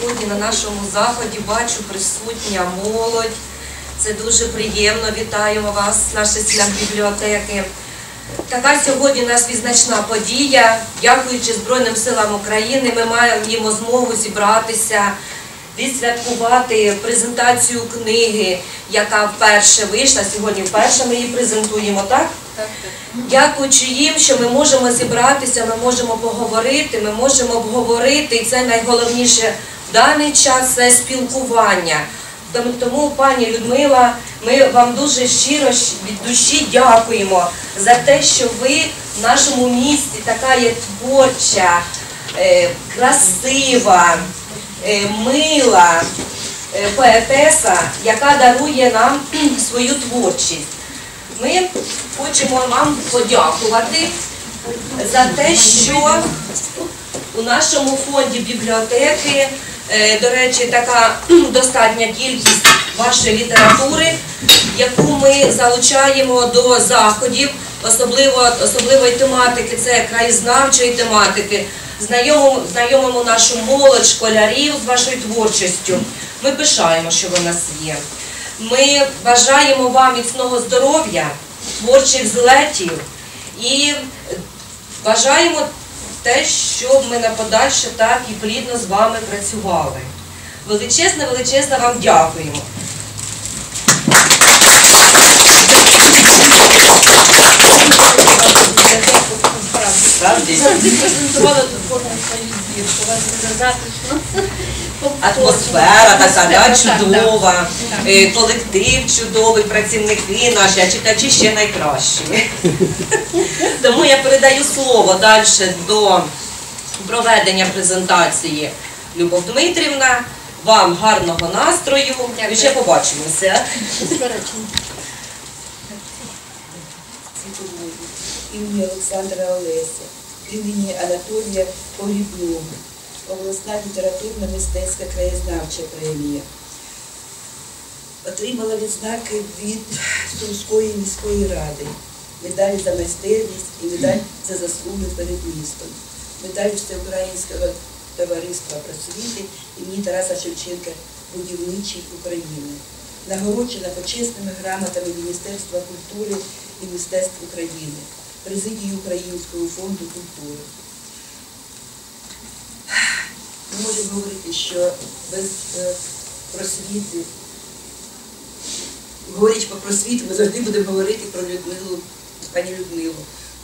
сьогодні на нашому заході бачу присутня молодь. Це дуже приємно. Вітаємо вас, наші бібліотеки. Така сьогодні у нас відзначна подія. Дякуючи Збройним силам України, ми маємо змогу зібратися, відсвяткувати презентацію книги, яка вперше вийшла. Сьогодні вперше ми її презентуємо, так? Дякуючи їм, що ми можемо зібратися, ми можемо поговорити, ми можемо обговорити, і це найголовніше даний час це спілкування. Тому- пані Людмила, ми вам дуже щиро від душі дякуємо за те, що ви в нашому місті така є творча, е, красива, е, мила е, поетеса, яка дарує нам свою творчість. Ми хочемо вам подякувати за те, що у нашому фонді бібліотеки, до речі, така достатня кількість вашої літератури, яку ми залучаємо до заходів, особливо особливої тематики, це краєзнавчої тематики. Знайомимо, знайомимо нашу молодь, школярів з вашою творчістю. Ми пишаємо, що ви нас є. Ми бажаємо вам міцного здоров'я, творчих злетів і бажаємо те, щоб ми на подальше так і плідно з вами працювали. Величезне, величезне вам дякуємо. Завжди презентувала тут кожну свою збірку. У вас дуже затишно. Атмосфера така да, чудова, е, колектив чудовий, працівники наші, а читачі ще найкращі. Тому я передаю слово далі до проведення презентації. Любов Дмитрівна. Вам гарного настрою. І ще побачимося. Імені Олександра Олеся, імені Анатолія Погрібного, обласна літературна мистецька краєзнавча премія. Отримала відзнаки від Сумської міської ради, медаль за майстерність і медаль за заслуги перед містом, медаль Всеукраїнського товариства просвіти імені Тараса Шевченка Будівничій України. Нагороджена почесними грамотами Міністерства культури і мистецтв України, президії Українського фонду культури. Ми можемо говорити, що без е, просвіти, говорячи про просвіту, ми завжди будемо говорити про Людмилу, пані Людмилу,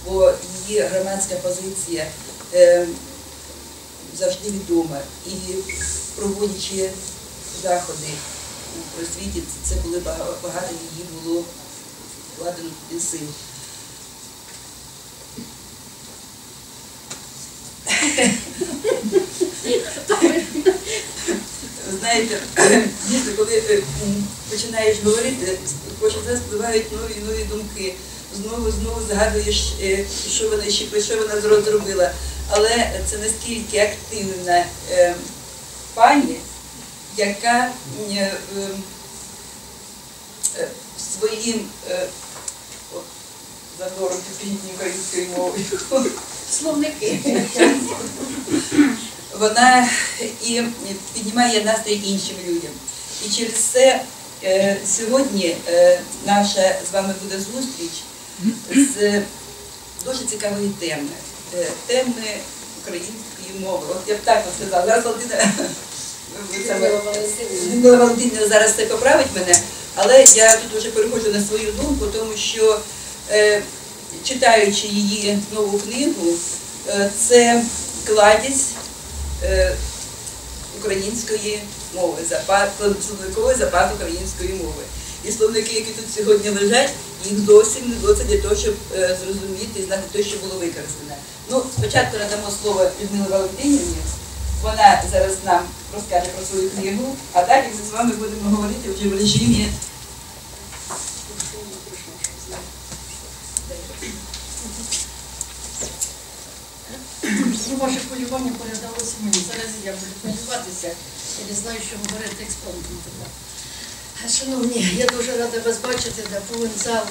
бо її громадська позиція е, завжди відома. І проводячи заходи у просвіті, це були багато її було вкладено сил. Ви Знаєте, дійсно, коли е, починаєш говорити, кожен раз спливають нові і нові думки. Знову знову згадуєш, е, що вона ще що вона зробила. Але це настільки активна е, пані, яка е, е, своїм задором підпільній української мови. Словники. вона і піднімає настрій іншим людям. І через це е, сьогодні е, наша з вами буде зустріч з дуже цікавої теми. Е, теми української мови. От я б так сказала. Зараз Валентина Людмила Валентинівна. Зараз це поправить мене, але я тут вже переходжу на свою думку, тому що е, читаючи її нову книгу, е, це кладість української мови, словниковий запас української мови. І словники, які тут сьогодні лежать, їх зовсім не досить для того, щоб е, зрозуміти і знати те, що було використане. Ну, спочатку надамо слово Людмилі Валентинівні. Вона зараз нам розкаже про свою книгу, а далі ми з вами будемо говорити вже в режимі. Ну, ваше полювання передалося мені. Зараз я буду полюватися. Я не знаю, що говорити експромтом. Шановні, я дуже рада вас бачити, де повинен зал.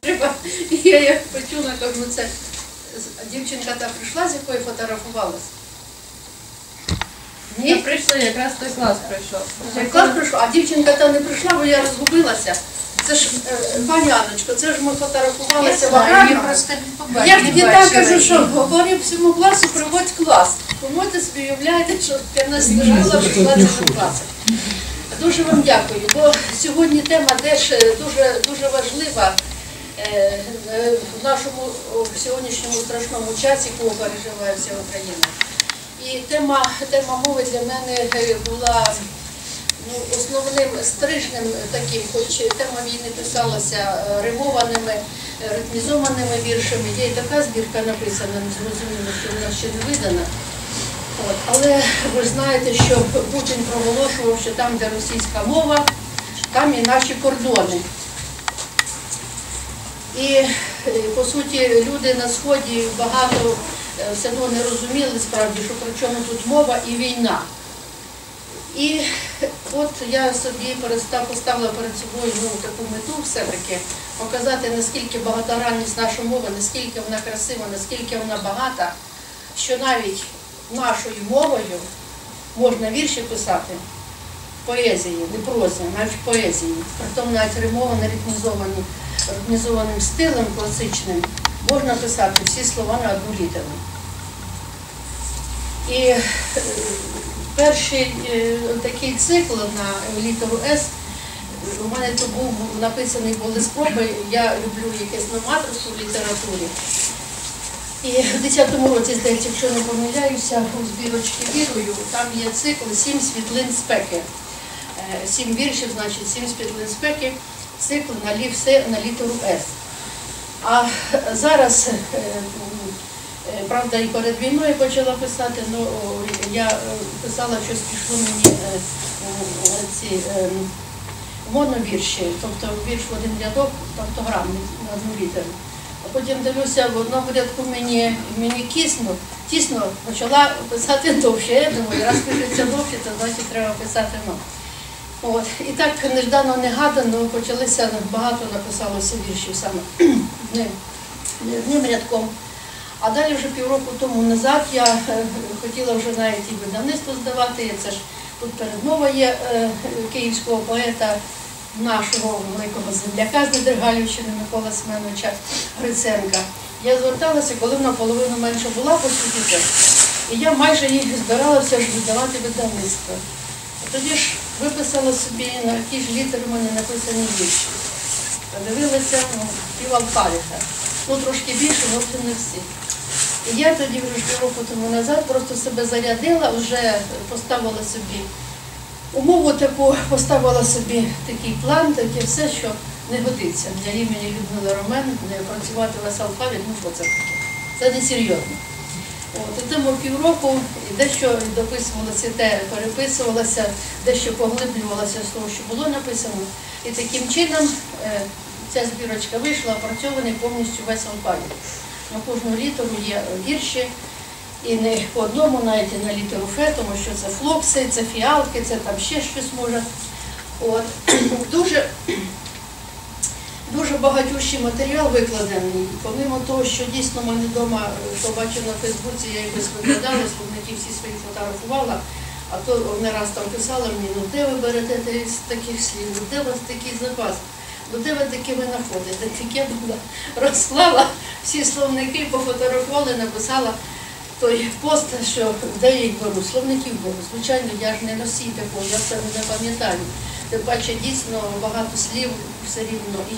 Треба. Я як почула, кажу, це дівчинка та прийшла, з якою фотографувалась. Ні? прийшли, якраз той клас пройшов. Я клас прийшов, а дівчинка та не прийшла, бо я розгубилася. Це ж е, пані Аночко, це ж ми фотографувалися в аграрному. Я тоді так кажу, що говорю всьому класу, приводь клас. Ви можете собі уявляєте, що 15 школа прийшла до класу. Дуже вам дякую, бо сьогодні тема теж е, дуже, дуже важлива е, е, в нашому в сьогоднішньому страшному часі, кого переживає вся Україна. І тема, тема мови для мене е, була ну, основним стрижнем таким, хоч тема війни писалася е, римованими, е, ритмізованими віршами. Є і така збірка написана, не зрозуміло, що вона ще не видана. От. Але ви знаєте, що Путін проголошував, що там, де російська мова, там і наші кордони. І по суті люди на сході багато все одно не розуміли справді, що при чому тут мова і війна. І от я собі поставила перед собою ну, таку мету все-таки показати, наскільки багатогранність нашої мови, наскільки вона красива, наскільки вона багата, що навіть нашою мовою можна вірші писати поезії, не прозі, навіть поезії. Притом навіть римовані, ритмізовані, ритмізованим стилем класичним можна писати всі слова на одну літеру. І е, перший е, такий цикл на літеру С у мене то був написаний були спроби. Я люблю якесь новаторство в літературі. І в 10-му році, здається, якщо не помиляюся, у збірочці вірою, там є цикл Сім світлин спеки. Е, Сім віршів, значить, сім світлин спеки, цикл на літеру С. А зараз, е, е, правда, і перед війною почала писати, ну я е, писала щось пішло мені е, ці е, моновірші, тобто вірш в один рядок, фактограмний на одну літеру. А потім дивлюся, в одному рядку мені, мені кисно, тісно почала писати довше. Я думаю, раз пишеться довше, то значить треба писати ну. От. І так неждано негадано почалися багато написалося віршів саме одним, рядком. А далі вже півроку тому назад я е, хотіла вже навіть і видавництво здавати. Це ж тут передмова є е, київського поета, нашого великого земляка з Недергалівщини Микола Семеновича Гриценка. Я зверталася, коли вона половину менше була, по суті. І я майже їх збиралася видавати видавництво. А тоді ж виписала собі на ті ж літери в мене написані вірші. Подивилася, ну, пів алфавіта. Ну, трошки більше, зовсім не всі. І я тоді вже ж півроку тому назад просто себе зарядила, вже поставила собі умову таку, поставила собі такий план, таке все, що не годиться для імені Людмили Ромен, не працювати весь алфавіт, ну що це таке? Це не серйозно. От, тому півроку дещо дописувалося, те переписувалося, дещо поглиблювалося з того, що було написано. І таким чином е, ця збірочка вийшла, опрацьований повністю весь алфавіт. На кожну літеру є вірші, і не по одному, навіть на літеру Ф, тому що це флокси, це фіалки, це там ще щось може. От. Дуже, дуже багатющий матеріал викладений. Помимо того, що дійсно в мене вдома, хто бачив на Фейсбуці, я якось викладала, словники всі свої фотографувала, а то не раз там писала мені, ну де ви берете таких слів, ну де у вас такий запас? Ну де ви таки ви знаходите? Так я була розклала всі словники, пофотографувала, написала той пост, що де я їх беру, словників беру. Звичайно, я ж не носій такого, я це не пам'ятаю. Тим паче дійсно багато слів все рівно, і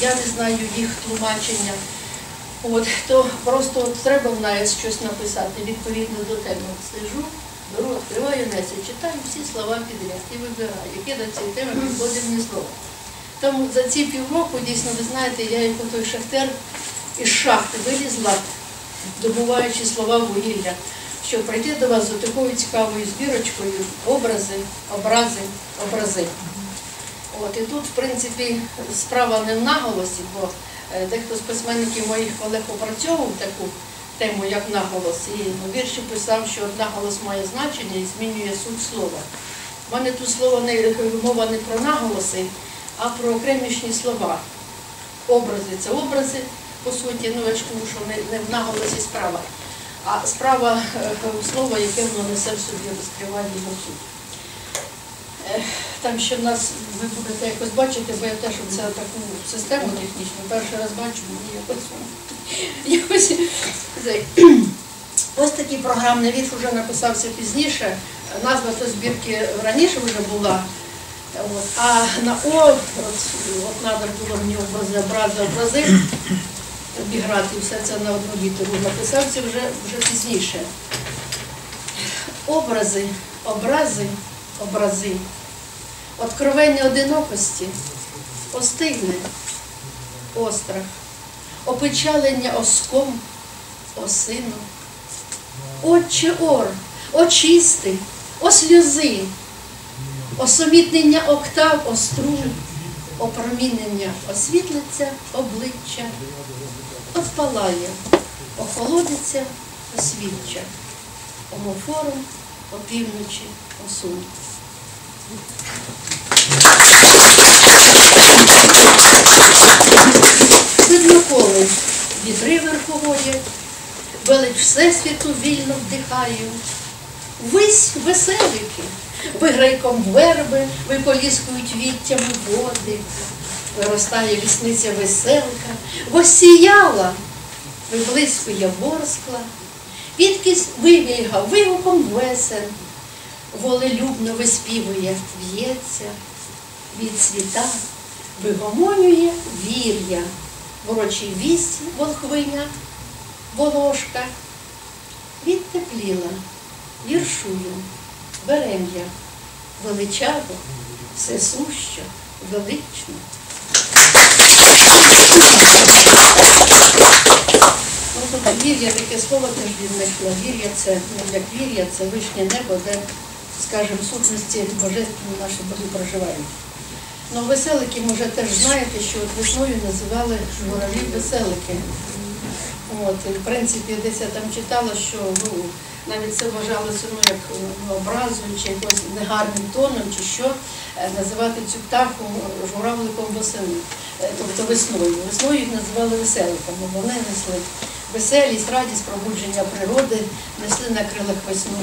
я не знаю їх тлумачення. От, то просто от треба в неї щось написати відповідно до теми. Сижу, беру, відкриваю Несу, читаю всі слова підряд і вибираю, яке до цієї теми підходить мені слово. Тому за ці півроку, дійсно, ви знаєте, я як той шахтер із шахти вилізла, добуваючи слова вугілля, щоб прийти до вас з такою цікавою збірочкою образи, образи, образи. От, і тут, в принципі, справа не в наголосі, бо е, дехто з письменників моїх колег опрацьовував таку тему, як наголос, і ну, вірші писав, що наголос має значення і змінює суть слова. У мене тут слово не мова не про наголоси, а про окремішні слова. Образи це образи, по суті, ну я ж кажу, що не, не в наголосі справа. А справа е, слово, яке воно несе в собі розкривання його. Е, Там ще в нас ви будете якось бачити, бо я теж це таку систему технічну перший раз бачу, мені якось якось ось такий програмний вірш вже написався пізніше. Назва цієї збірки раніше вже була. От. А на О, от, от надо було мені образи, образи, образи обіграти все це на одну літеру. Написався вже, вже пізніше. Образи, образи, образи. Откровення одинокості, остигне, острах, опечалення оском, осину. Отче ор, очисти, осльози, осомітнення октав остру, опромінення освітлиться обличчя, отпалає, охолодиться освіччя, омофорум опівночі осун. Видноколи вітри верховодять, велич Всесвіту вільно вдихаю. Вись веселики, виграйком верби, виполіскують віттями води. Виростає лісниця веселка, восіяла, виблискує ворскла, підкись вивільга вигуком весен, волелюбно виспівує, в'ється, від світа вигомонює вір'я, ворочий вість волхвиня, волошка, відтепліла, віршую, берем'я, величаво, всесущо, велично. Вір'я таке слово теж віднайшла. Вір'я це ну, як вір'я, це вишнє небо, де, скажімо, сутності божественні наші боги проживають. Ну, веселики, вже теж знаєте, що от весною називали журавлів веселики. От, в принципі, десь я там читала, що ну, навіть це вважалося ну, як ну, образою чи якось негарним тоном, чи що, е, називати цю птаху журавликом восени, е, тобто весною. Весною їх називали веселиками. Вони несли веселість, радість, пробудження природи, несли на крилах весну.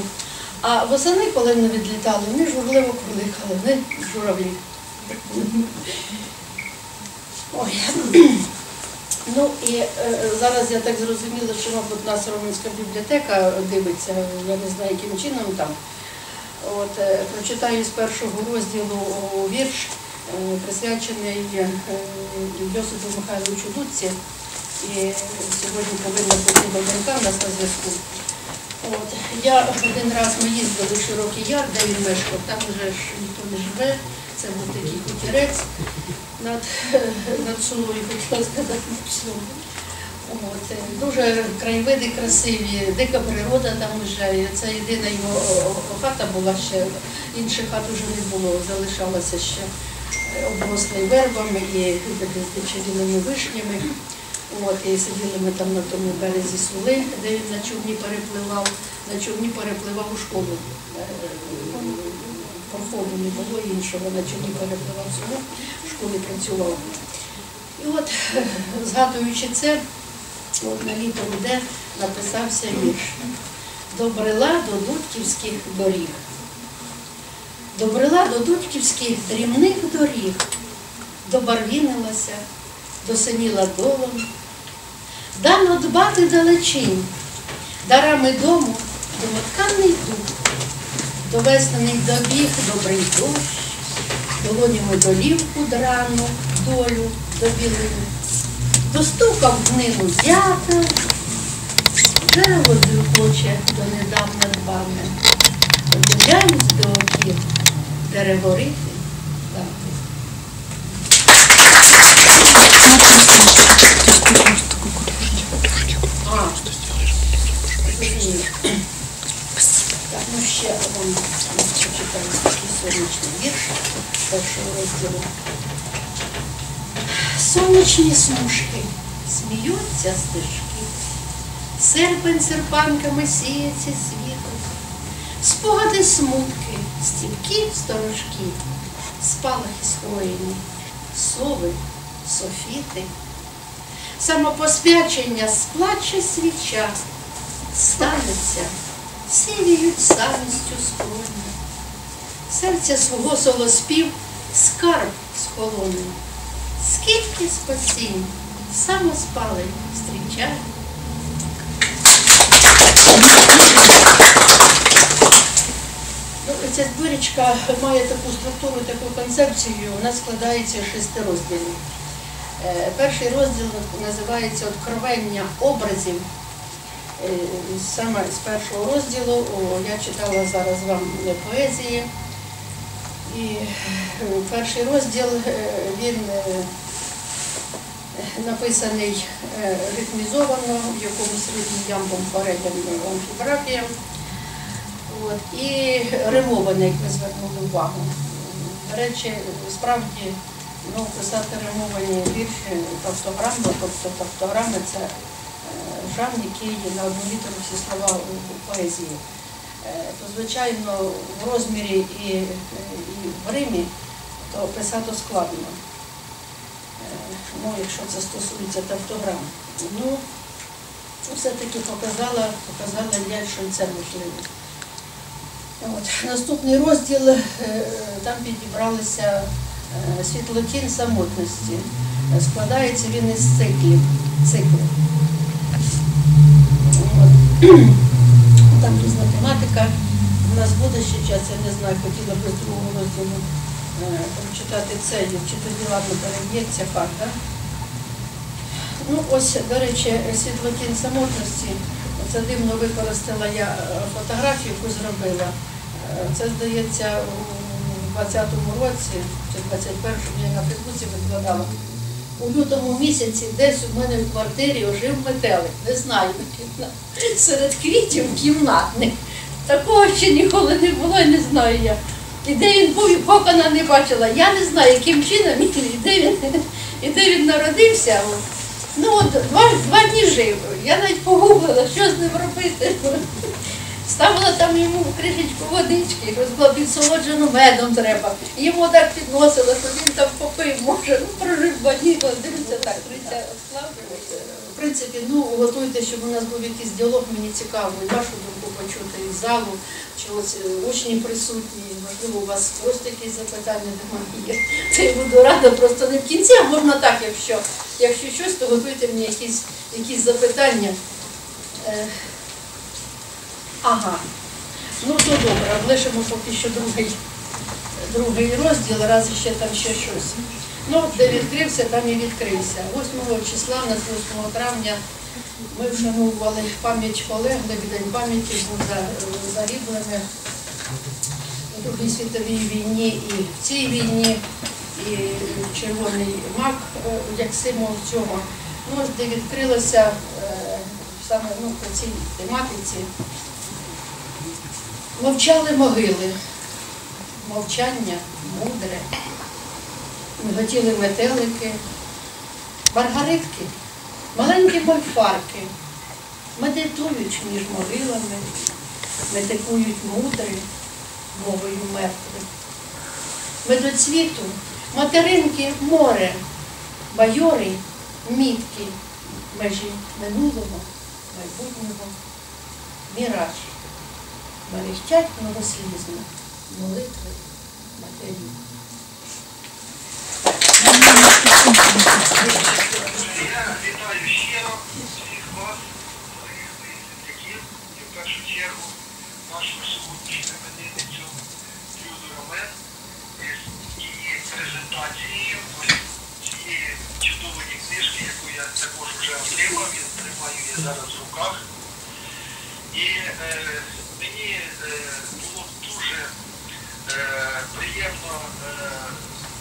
А восени, коли вони відлітали, вони журливо криликали, вони журавлі. Ой. Ну і е, зараз я так зрозуміла, що, мабуть, нас Романська бібліотека дивиться, я не знаю, яким чином там. От, е, прочитаю з першого розділу вірш, е, присвячений е, Йосипу Михайловичу Дудці. І сьогодні повинна бути донька у нас на зв'язку. От, я один раз ми їздили в Широкий Яр, де він мешкав, там вже ж ніхто не живе, це був такий хутірець над, над Сулою, хотіла сказати, над всьому. От, е, дуже краєвиди красиві, дика природа там вже. Це єдина його хата була ще, інших хат вже не було, залишалася ще е, оброслий вербами і дичавілими вишнями. От, і сиділи ми там на тому березі Сули, де він на човні перепливав, на човні перепливав у школу. Проходу не було іншого, на човні перепливав Сулу, в школі працював. І от, згадуючи це, от на літеру Д написався вірш. Добрила до Дудківських доріг. Добрила до Дудківських дрібних доріг, добарвінилася, досиніла долом. Дано дбати далечінь, дарами дому домотканий дух, до весняних добіг добрий дощ, долонями долівку драну, долю до білини, достукав в книгу дятел, дерево дрюкоче до недавно дбане, Подивляюсь до оків, деревори дати. Так, ну ще вам прочитаю такий сонячний вірш першого розділу. Сонячні смужки, сміються стежки, серпень серпанками сіється світу, спогади смутки, стіпки сторожки, спалахи скроєні, сови, софіти, самопоспячення сплаче свіча, станеться, сивіють самістю скроні. Серця свого солоспів скарб схолоне. Скільки спасінь, самоспалень зустрічає. Ну, ця збірочка має таку структуру, таку концепцію, вона складається з шести розділів. Е, Перший розділ називається Откровення образів. Е, Саме з першого розділу я читала зараз вам поезії. І е, перший розділ е, він написаний ритмізовано, в якомусь ритмі ямбом, паредом, амфібрафіям. І римоване, як ви звернули увагу. До речі, справді ну, писати римовані вірші тавтограмно, тобто тавтограми це жанр, який на одну всі слова у поезії. Е, То, звичайно, в розмірі і, е, і в Римі то писати складно. Е, Ну, якщо це стосується тавтограм. Ну, все-таки показала, показала я, що це можливо. От. Наступний розділ, там підібралися світлотінь самотності. Складається він із циклів. циклів. От. Там різна тематика. У нас буде ще час, я не знаю, хотіла б з другого розділу е, прочитати це, чи тоді ладно переб'ється факт? Ну, ось, до речі, світлотінь самотності. Це дивно використала я е, фотографію, яку зробила. Е, Це, здається, у 20-му році, чи 21-му, я на Фейсбуці викладала. У лютому місяці десь у мене в квартирі ожив метелик. Не знаю, серед квітів кімнатних. Такого ще ніколи не було і не знаю я. І де він був, і кокона не бачила. Я не знаю, яким чином і де він, і де він народився. Ну, от два, два дні жив. Я навіть погуглила, що з ним робити. Ставила там йому кришечку водички, розбила підсолоджену медом треба. Йому так підносила, що він там попив, може, ну прожив два дивиться так, триця склавлюється. В принципі, ну готуйте, щоб у нас був якийсь діалог, мені цікаво, і вашу думку почути із залу, чи ось е, учні присутні, можливо, у вас просто якісь запитання до є. Це я буду рада, просто не в кінці, а можна так, якщо, якщо щось, то готуйте мені якісь, якісь запитання. Ага. Ну то добре, облишимо поки що другий, другий розділ, раз ще там ще щось. Ну, де відкрився, там і відкрився. 8 числа, у нас 8 травня, ми вшановували пам'ять полеглих, День пам'яті був за- загиблими у Другій світовій війні і в цій війні, і червоний мак е, як символ цього. Ну, де відкрилося е, саме ну, по цій тематиці. Мовчали могили, мовчання мудре, миготіли метелики, маргаритки, маленькі мольфарки, медитують між могилами, медикують мудре мовою мертвих. Медоцвіту, материнки море, майори мітки, межі минулого, майбутнього, міраж мерехтять многослізно молитви матерів. Я вітаю щиро всіх вас, своїх земляків, і в першу чергу нашу сьогоднішню іменинницю Люду Ромен із її презентацією цієї чудової книжки, яку я також вже отримав, і тримаю її зараз в руках. І мені е, було дуже е, приємно е,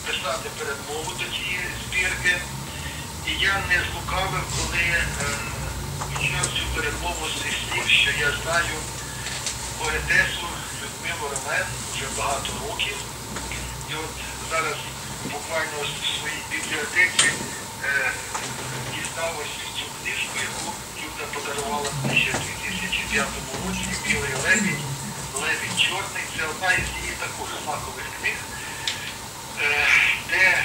писати передмову до цієї збірки. І я не злукавив, коли почав цю перемову зі слів, що я знаю поетесу Людмилу Ромен вже багато років. І от зараз буквально в своїй бібліотеці дістав цю книжку, яку Люда подарувала ще в 2005 році Білий лебідь, Лебідь Чорний. Це одна із її також знакових книг, е, де е,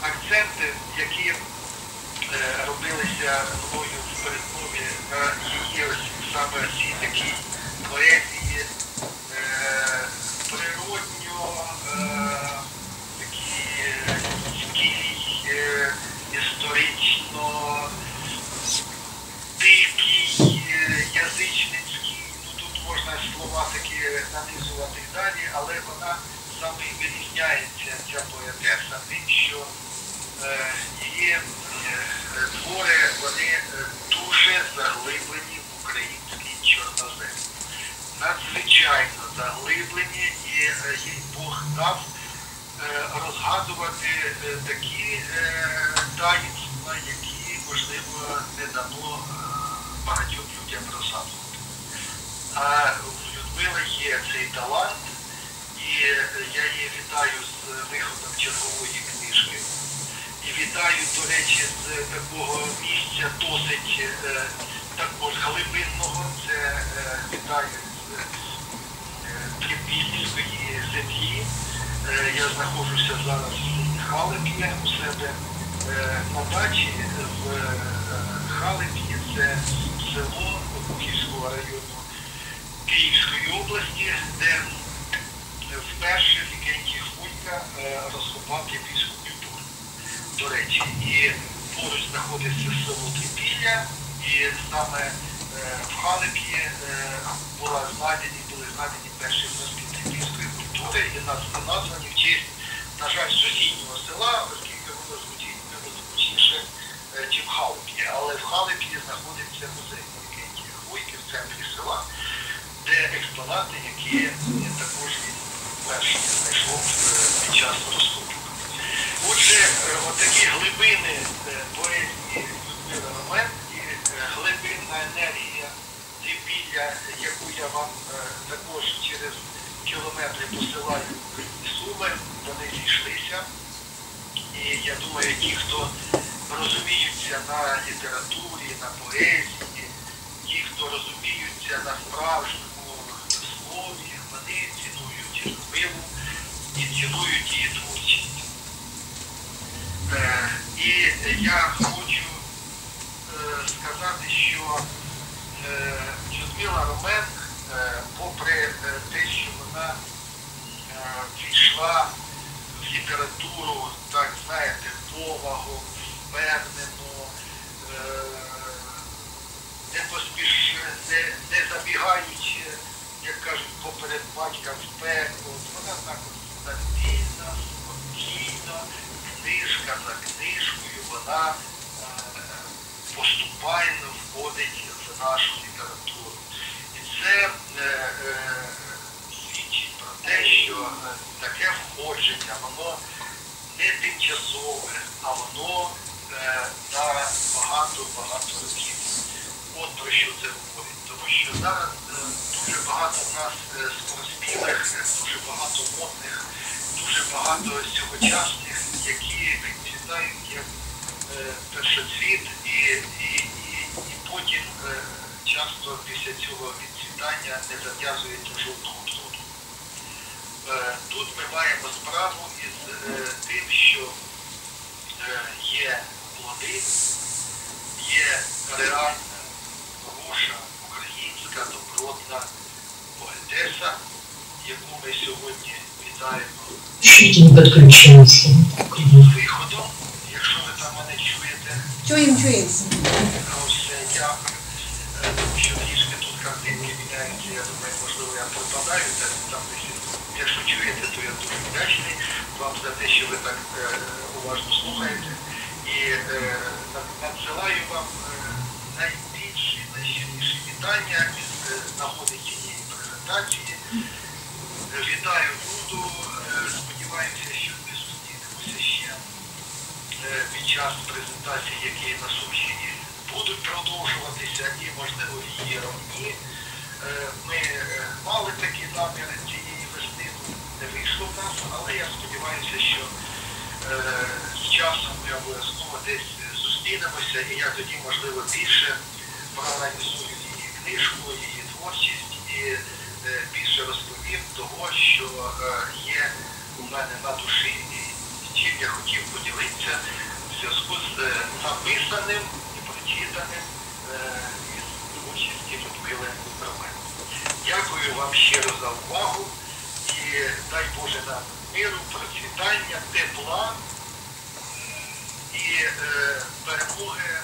акценти, які е, робилися мною в передмові на її ось саме цій такій поезії природньо, е, такій історично дикий, е, язичницький, ну тут можна слова такі нанизувати далі, але вона саме вирізняється, ця поетеса, тим, що е, її е, твори вони дуже заглиблені в український чорнозем. Надзвичайно заглиблені і їй Бог дав розгадувати такі таїнства, які, можливо, не дано багатьом людям розгадувати. А в Людмили є цей талант, і я її вітаю з виходом чергової книжки. І вітаю, до речі, з такого місця досить е, також глибинного. Це е, вітаю з е, Трипільської землі. Я знаходжуся зараз в Халепі у себе на дачі в Халепі. Це село Бухівського району Київської області, де вперше Вікентій Хвойка е, розкопав київську культуру. До речі, і поруч знаходиться село Трипілля, і саме е, в Халепі е, була знайдені, були знайдені перші зразки трипільської культури і нас- названі в честь, на жаль, сусіднього села, оскільки воно звучить небезпечніше, е, чим в Халепі. Але в Халепі знаходиться музей Вікентія Хвойки в центрі села, де експонати, які е, також перший знайшов е, під час розкопу. Отже, отакі глибини поезії Людмили е, глибинна енергія трипілля, яку я вам також через кілометри посилаю і суми, вони зійшлися. І я думаю, ті, хто розуміються на літературі, на поезії, ті, хто розуміються на справжньому слові, вони цінують Людмилу і цінують її творчість. Е, І я хочу е, сказати, що е, Людмила Ромен, попри те, що вона війшла в літературу, так знаєте, повагом, впевнено, е, не поспіш, не, забігаючи, як кажуть, поперед батька в пекло, вона також стабільна, спокійно, книжка за книжкою, вона е, поступально входить в нашу літературу. І це е, е, свідчить про те, що е, таке входження, воно не тимчасове, а воно на багато-багато років. От про що це говорить. Тому що зараз е, дуже багато в нас е, скороспілих, дуже багато модних, дуже багато сьогочасних, які відцвітають як е, першоцвіт і, і, і, і потім часто після цього відцвітання не зав'язують жодного плоду. Тут ми маємо справу із тим, що є плоди, є реальна, хороша, українська, добротна поетеса, яку ми сьогодні вітаємо Чуть не подключился. з виходом. Якщо ви там мене чуєте, Чуємо, чуємо. ось е, дякую. Е, Тому що трішки тут картинки міняються, я думаю, можливо, я пропадаю там. Якщо чуєте, то я дуже вдячний вам за те, що ви так е, уважно слухаєте. І е, надсилаю вам е, найбільші, найщиріші вітання е, нагоди цієї презентації. Вітаю Буду. Сподіваюся, що ми зустрінемося ще під час презентації, які на Сумщині будуть продовжуватися і, можливо, її равні. Ми мали такі наміри цієї весни, не вийшло в нас, але я сподіваюся, що з часом ми обов'язково десь е, зустрінемося, і я тоді, можливо, більше проаналізую її книжку, її творчість і е, більше розповім того, що е, є у мене на душі і чим я хотів поділитися в зв'язку з е, написаним і прочитаним е, із творчістю і Людмили Роман. Дякую вам щиро за увагу і дай Боже нам миру, процвітання, тепла і е, перемоги е,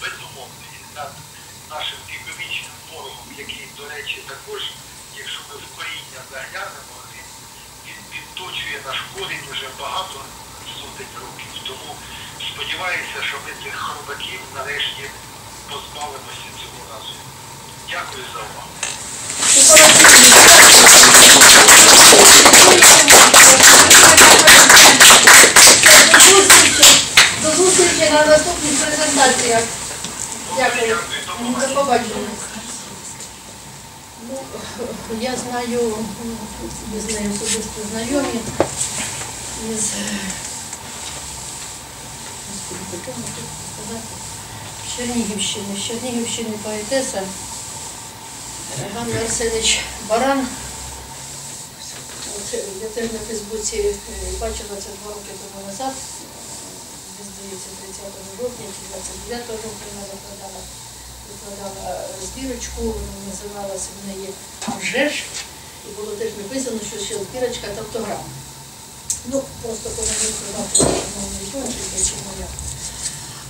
безумовної над нашим віковічним ворогом, який, до речі, також, якщо ми в коріння заглянемо, він, він підточує наш корінь вже багато сотень років. Тому сподіваюся, що ми цих хробаків нарешті позбавимося цього разу. Дякую за увагу. Ну, я знаю, ми з особисто знайомі із Чернігівщини, з Чернігівщини поетеса Ганна Арсенич Баран. Я теж на Фейсбуці е, бачила це два роки тому назад. Здається, 30 жовтня чи 29 жовтня вона викладала, викладала е, збірочку, називалася в неї «А. І було теж написано, що ще збірочка та автограм. Ну, просто коли мені моя.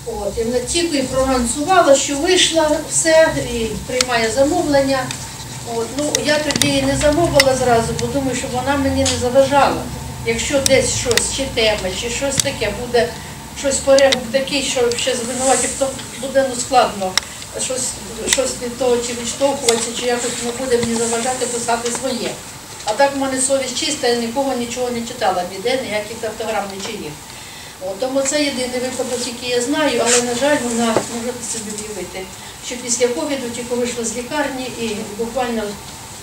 От, і вона тільки і проанонсувала, що вийшла все і приймає замовлення. От, ну, я тоді її не замовила зразу, бо думаю, що вона мені не заважала. Якщо десь щось, чи тема, чи щось таке буде, щось перегук такий, що ще звинуватів, то буде ну, складно щось, щось від того, чи відштовхуватися, чи якось не буде мені заважати писати своє. А так в мене совість чиста, я нікого нічого не читала, ніде ніяких автограм не чинів. От, тому це єдиний випадок, який я знаю, але, на жаль, вона можете собі уявити, що після ковіду тільки вийшла з лікарні і буквально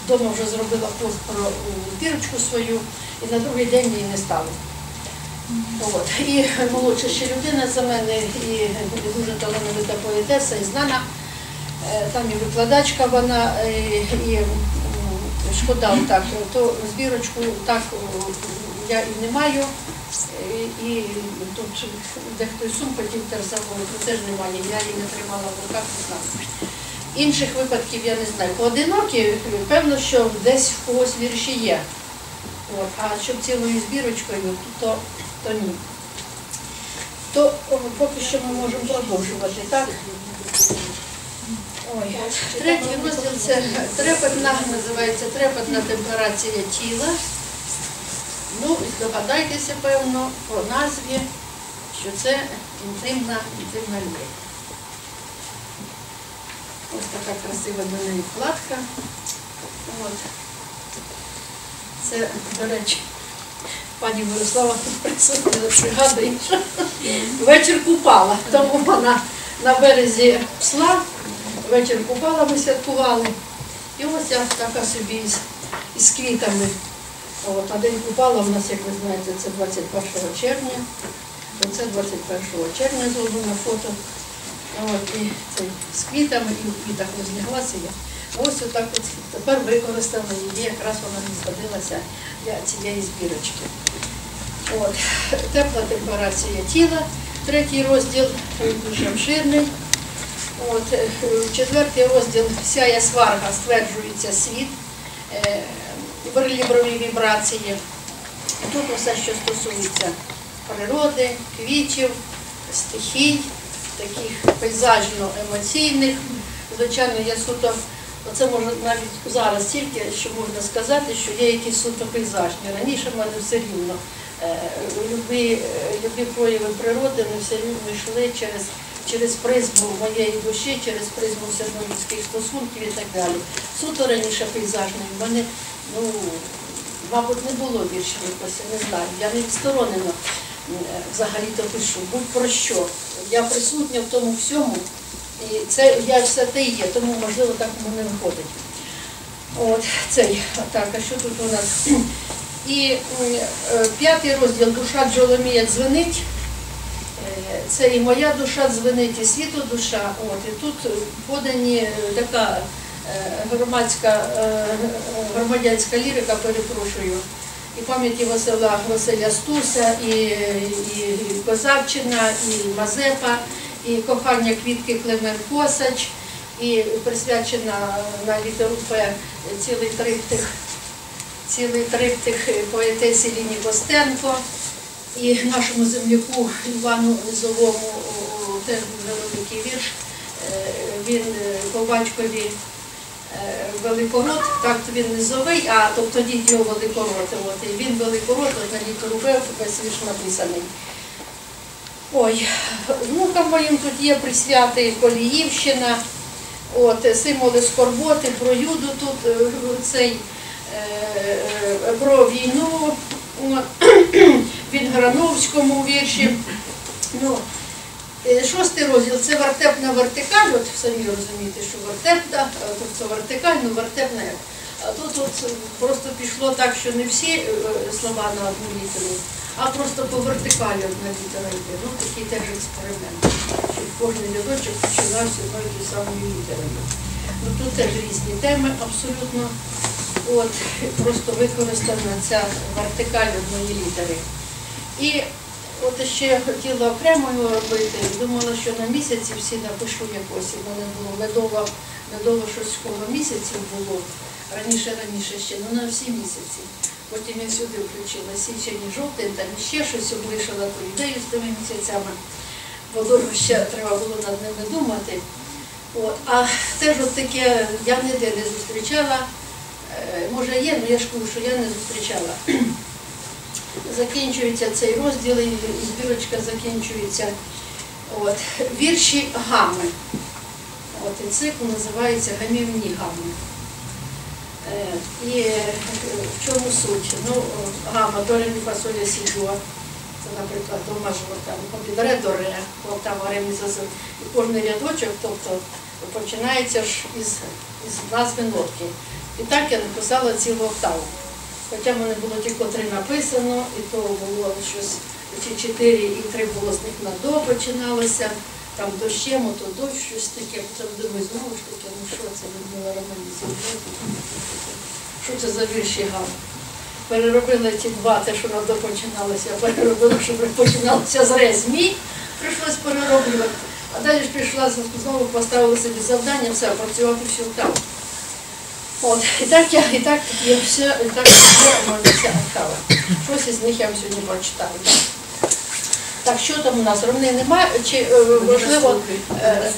вдома вже зробила пост про м, збірочку свою, і на другий день її не стало. От. І молодша ще людина за мене, і дуже талановита поетеса, і знана. Е, Там і викладачка вона, е, і шкода так, то збірочку так я і не маю. Е, І тут дехто і сум хотів теж замовити, теж немає, я її не тримала в руках, не знаю. Інших випадків я не знаю. Поодинокі, певно, що десь в когось вірші є. От, а щоб цілою збірочкою, то, то ні. То о, поки що ми можемо продовжувати, так? Ой, третій розділ це трепетна, називається трепетна темперація тіла. Ну, і здогадайтеся, певно, по назві, що це інтимна, інтимна лінія. Ось така красива до неї вкладка. От. Це, до речі, пані Мирослава тут присутня, пригадує, вечір купала. Тому вона на березі псла, вечір купала ми святкували. І ось я така собі із квітами. От, а день купала в нас, як ви знаєте, це 21 червня. Оце 21 червня зроблено фото. От, і це з квітами, і в квітах розляглася я. Ось отак от тепер використала її, якраз вона не згодилася для цієї збірочки. От. Тепла темперація тіла, третій розділ дуже обширний. От. Четвертий розділ сяє сварга, стверджується світ, е, верліброві вібрації. Тут усе, що стосується природи, квітів, стихій, таких пейзажно-емоційних. Звичайно, я суто, оце можна навіть зараз тільки, що можна сказати, що є якісь суто пейзажні. Раніше в мене все рівно. е, Любі, е, любі прояви природи ми все рівно йшли через, через призму моєї душі, через призму людських стосунків і так далі. Суто раніше пейзажний. В мене, ну, мабуть, не було віршів якось, я не знаю. Я не відсторонено е, взагалі-то пишу. Будь про що. Я присутня в тому всьому, і це я все те є, тому можливо так у мене виходить. От цей так, а що тут у нас? І е, п'ятий розділ душа Джоломія дзвенить. Е, Це і моя душа дзвенить, і світу душа. От, і тут подані е, така громадська, громадянська лірика, перепрошую, і пам'яті Васила Василя Стуса, і, і Козавчина, і Мазепа, і кохання квітки Клемен Косач, і присвячена на літеру П цілий триптих, цілий триптих поетесі Ліні Костенко і нашому земляку Івану Низовому о, теж великий вірш. Е, Він е, по е, Великород, так то він низовий, а тобто дід його Великород. От, і він Великород, от на літеру Б весь вірш написаний. Ой, внукам моїм тут є присвяти Коліївщина, от, символи скорботи, про юду тут е, цей е, е, про війну він Грановському вірші. Ну, шостий розділ це вертепна вертикаль, от самі розумієте, що вертепна, тобто вертикально, вертепна. А тут от просто пішло так, що не всі слова на одну літеру, а просто по вертикалі одна літера йде. Ну, такий теж експеримент. Щоб кожен рядочок починався одною і самою літерою. Ну, тут теж різні теми абсолютно. От, просто використана ця вертикаль одної літери. І от ще я хотіла окремо його робити, думала, що на місяці всі напишу якось. У мене було медово, медово щось коло місяців було. Раніше, раніше ще, ну на всі місяці. Потім я сюди включила січень жовтень, там ще щось облишила ту ідею з тими місяцями, бо довго ще треба було над ними думати. От. А теж от таке я ніде не зустрічала. Е, Може є, але я ж кажу, що я не зустрічала. Закінчується цей розділ, і збірочка закінчується. От. Вірші гами. От і цикл називається Гамівні гами. І е, в чому суть? Ну, гама до ре, мі, фа, соль, ля, сі, до. Це, наприклад, до мажор, там, від ре до ре, там ре, мі. І кожний рядочок, тобто, починається ж із, із назви нотки. І так я написала цілу октаву. Хоча в мене було тільки три написано, і то було щось чи чотири, і три було з них на до починалося. Там дощем, то дощ, щось таке. Потім думаю, знову ж таки, ну що це Людмила Романівна? Що це за вірші гам? Переробила ті два, те, що на до починалося, переробила, щоб починалося з резмі, прийшлось перероблювати. А далі ж прийшла знову поставила собі завдання, все, працювати всю октаву. От, і так я, і так я все, і так все мене вся октава. Щось із них я сьогодні прочитаю. Так, що там у нас? Ровни немає? Чи е, можливо, е,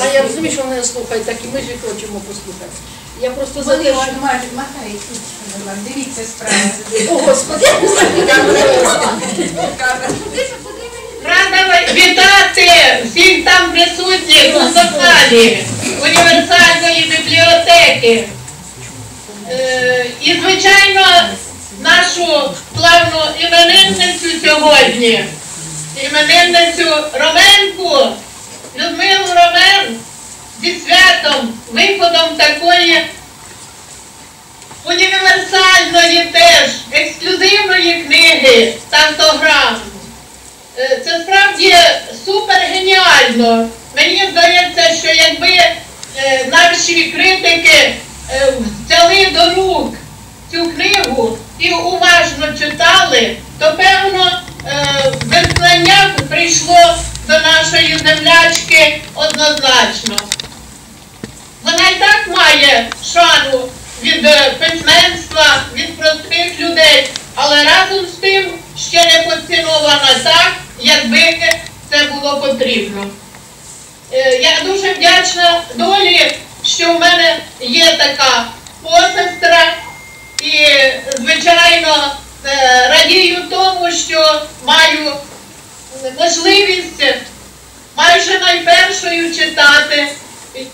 а я розумію, що вони не слухають, так і ми ж їх хочемо послухати. Я просто за те, що... Дивіться справа. О, Господи, Рада вітати всіх там присутніх у залі універсальної бібліотеки. Е, І, звичайно, нашу славну іменинницю сьогодні, іменинницю Роменку, Людмилу Ромен зі святом, виходом такої універсальної теж ексклюзивної книги «Тантограм». Е, Це справді супер геніально. Мені здається, що якби е, наші критики е, взяли до рук цю книгу і уважно читали, то певно визнання прийшло до нашої землячки однозначно. Вона і так має шану від е, письменства, від простих людей, але разом з тим ще не поцінована так, якби це було потрібно. Е, Я дуже вдячна долі, що в мене є така посестра, і, звичайно, е, радію тому, що маю можливість майже найпершою читати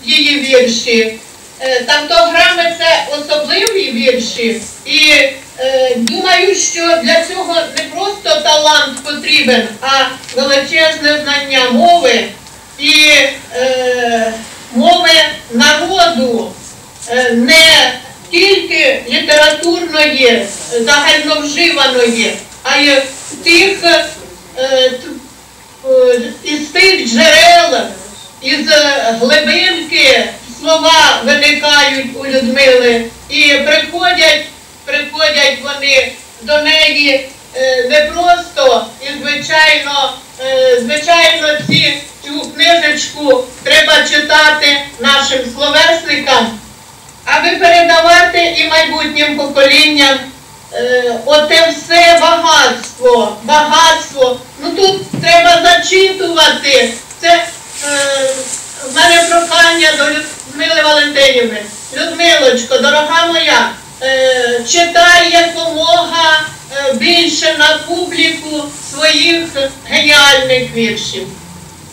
її вірші. Е, Тантограми це особливі вірші, і е, думаю, що для цього не просто талант потрібен, а величезне знання мови і е, мови народу, е, не тільки літературної, загальновживаної, а й тих е, е, із тих джерел, із е, глибинки слова виникають у Людмили. І приходять, приходять вони до неї не просто і звичайно, звичайно, ці, цю книжечку треба читати нашим аби передавати і майбутнім поколінням е, оте все багатство, багатство. Ну тут треба зачитувати. Це е, в мене прохання до Людмили Валентинівни. Людмилочко, дорога моя, е, читай якомога е, більше на публіку своїх геніальних віршів.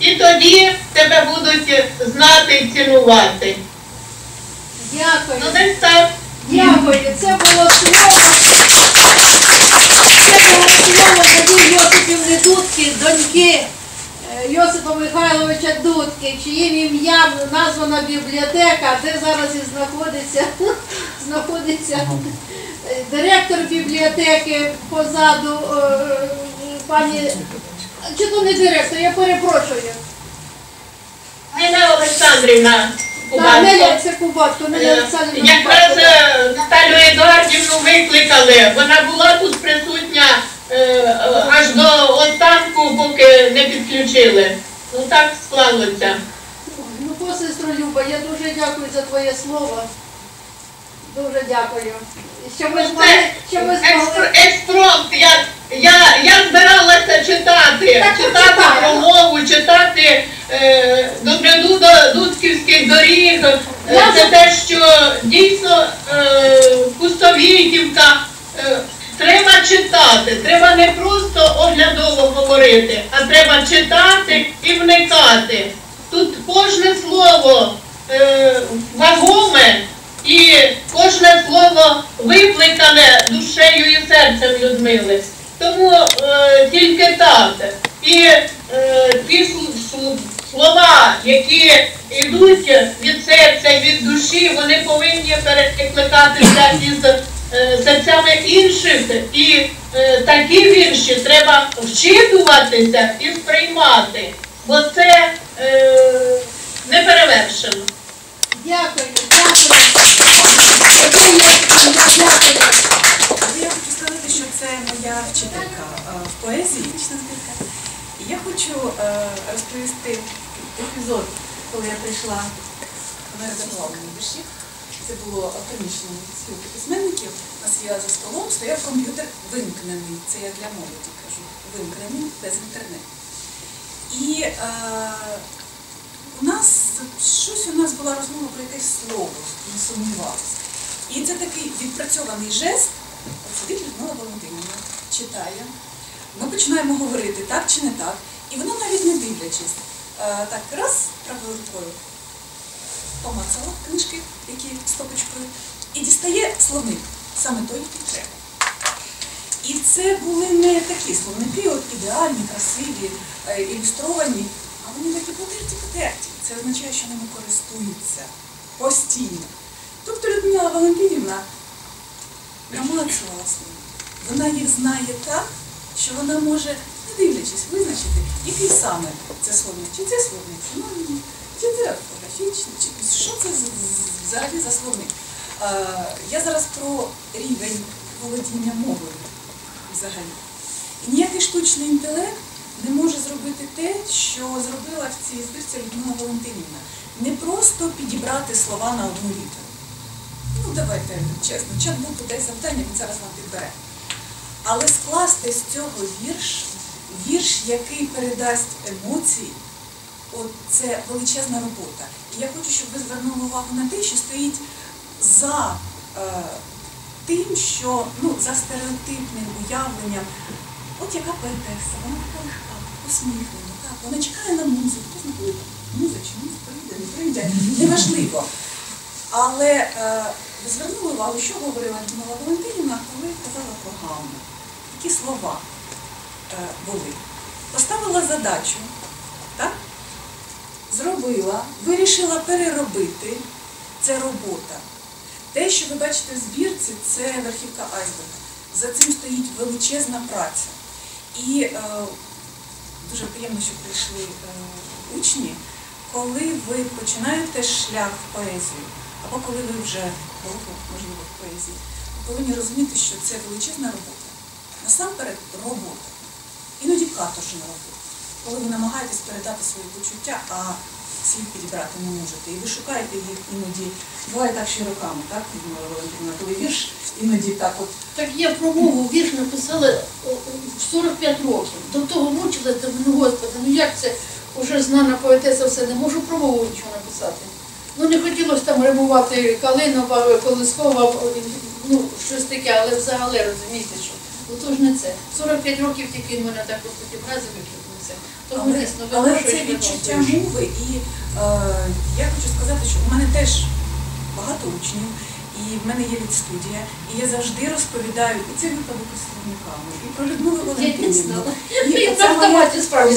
І тоді тебе будуть знати і цінувати. Дякую. Ну. Дякую. Це було слово. Це було слово Надії Йосипівни Дудки, доньки е, Йосипа Михайловича Дудки, чиїм ім'ям названа бібліотека, де зараз і знаходиться, знаходиться директор бібліотеки позаду е, пані. Чи то не директор, я перепрошую. Ніна Олександрівна Кубанко. Кубатко, Неля Якраз Кубатко. е, Наталю Едуардівну викликали. Вона була тут присутня е, е, аж до останку, поки не підключили. Ну так склалося. Ну, посестру Люба, я дуже дякую за твоє слово. Дуже дякую. І Що ви змогли, Це ви змогли. експромт. Я, я, я збиралася читати, Так, читати почитай. про мову, читати е, до Дудківських доріг. Е, Я Це те, що дійсно е, Кустовітівка. Е, Треба читати, треба не просто оглядово говорити, а треба читати і вникати. Тут кожне слово е, вагоме і кожне слово викликане душею і серцем Людмили. Тому е, тільки так. І е, ті сл- сл- слова, які йдуть від серця, від душі, вони повинні перекликатися із е, серцями інших. І е, такі вірші треба вчитуватися і сприймати, бо це е, не перевершено. Дякую, дякую. Я хочу сказати, що це моя вчителька е, в поезії. І я хочу е, розповісти епізод, коли я прийшла на редагувала віршів. Це було приміщенні спілки письменників. У нас за столом стояв комп'ютер вимкнений. Це я для молоді кажу. Вимкнений без інтернету. І е, у нас щось у нас була розмова про якесь слово, не сумнівалася. І це такий відпрацьований жест. От сидить Людмила Валентинівна, читає. Ми починаємо говорити так чи не так. І вона навіть не дивлячись. е, Так, раз правою рукою помацала книжки, які стопочкою, і дістає словник, саме той, який треба. І це були не такі словники, от ідеальні, красиві, е, ілюстровані, вони такі потерті-потерті. Це означає, що ними користуються постійно. Тобто Людмила Валентинівна намацувала слово. Вона їх знає так, що вона може, не дивлячись, визначити, який саме це словник. Чи це словник синонім, чи це орфографічний, чи що це взагалі за словник. Е, Я зараз про рівень володіння мовою взагалі. І ніякий штучний інтелект не може зробити те, що зробила в цій збірці Людмила Валентинівна. Не просто підібрати слова на одну літеру. Ну, давайте чесно, чат-боту дай завдання, він зараз вам підбере. Але скласти з цього вірш, вірш, який передасть емоції, от це величезна робота. І я хочу, щоб ви звернули увагу на те, що стоїть за е, тим, що ну, за стереотипним уявленням, от яка поетеса, вона така усміхнена, так, вона чекає на музу, хто знає, коли муза чи муза прийде, не прийде, неважливо. Але е, звернули увагу, що говорила Людмила Валентинівна, коли казала про гамму. Які слова е, були. Поставила задачу, так? зробила, вирішила переробити. Це робота. Те, що ви бачите в збірці, це верхівка айсберга. За цим стоїть величезна праця. І е, дуже приємно, що прийшли е, учні. Коли ви починаєте шлях в поезію, або коли ви вже довго, можливо, в поезії, ви повинні розуміти, що це величезна робота. Насамперед робота. Іноді каторжна робота. Коли ви намагаєтесь передати свої почуття, а слів підібрати не можете. І ви шукаєте їх іноді. Буває так, що роками, так, Валентинівна, коли вірш іноді так от Так я про мову вірш написала в 45 років. До того мучилася, ну господи, ну як це уже знана поетеса, все не можу про мову нічого написати. Ну не хотілося там римувати Калинова, Колискова, ну щось таке, але взагалі розумієте, що отож не це. 45 років тільки мене так просто. Тому Але, але це відчуття мови, і е, я хочу сказати, що в мене теж багато учнів, і в мене є відстудія, і я завжди розповідаю і випадок із словниками, і про Людмилу Валентинівну. І в автоматі справді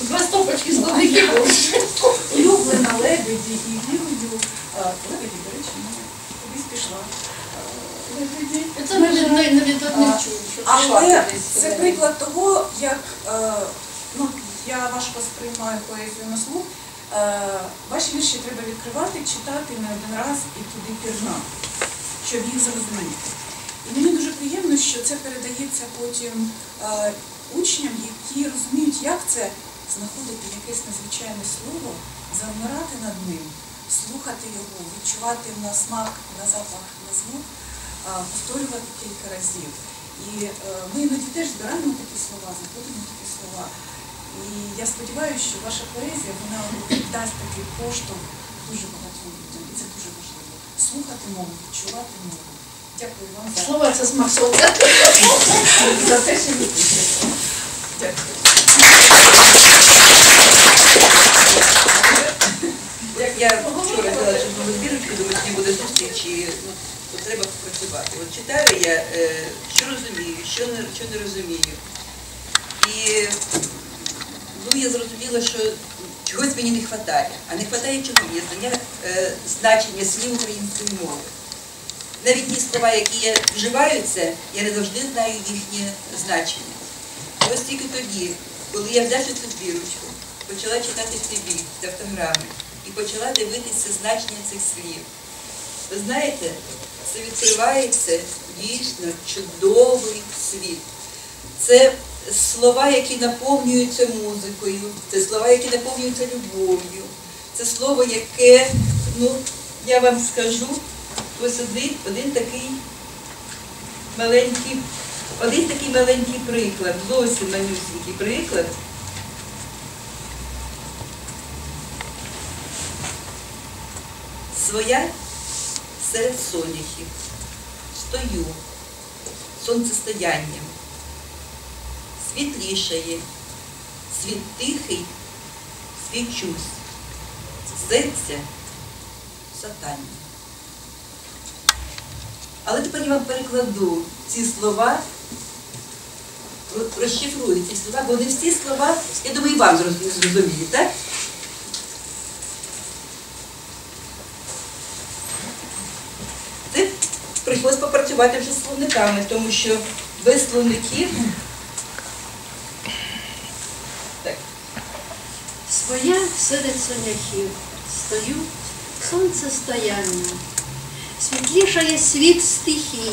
два стопочки словників. улюблена лебеді і вірую. е, Лебеді, до речі, ну, кудись пішла. Е, Це ми не від чули, Але це приклад того, як е, ну, я важко сприймаю поезію на слух. Е, ваші вірші треба відкривати, читати не один раз і туди пірнати, щоб їх зрозуміти. І мені дуже приємно, що це передається потім е, учням, які розуміють, як це знаходити якесь незвичайне слово, завмирати над ним, слухати його, відчувати на смак, на запах, на звук, а, повторювати кілька разів. І е, ми іноді теж збираємо такі слова, знаходимо такі слова. І я сподіваюся, що ваша поезія вона дасть такий поштовх дуже багатьом людям. І це дуже важливо. Слухати мову, відчувати мову. Дякую вам за, Слова це сонця. за те, що ви пишете. Дякую. Як я вчора взяла чергову збірочку, думаю, сьогодні буде зустріч і ну, то треба попрацювати. От читаю я, е, що розумію, що не, що не розумію. І ну, я зрозуміла, що чогось мені не вистачає. А не вистачає чого? Є знання е, значення слів української мови. Навіть ті слова, які вживаються, я не завжди знаю їхнє значення. І ось тільки тоді, коли я взявши цю збірочку, почала читати бік автограми і почала дивитися значення цих слів. Ви знаєте, це відкривається дійсно чудовий світ. Це слова, які наповнюються музикою, це слова, які наповнюються любов'ю. Це слово, яке, ну, я вам скажу, ось один, один такий маленький, один такий маленький приклад, зовсім малюсенький приклад. Своя серед соняхів. Стою сонцестоянням. Світлішає, світ тихий, свічусь, серця сатання. Але тепер я вам перекладу ці слова, ро- розшифрую ці слова, бо не всі слова, я думаю, і вам зроз- зрозуміють, так? Це прийшлось попрацювати вже з словниками, тому що без словників. Своя серед соняхів стою сонцестояння. Світлішає світ стихій,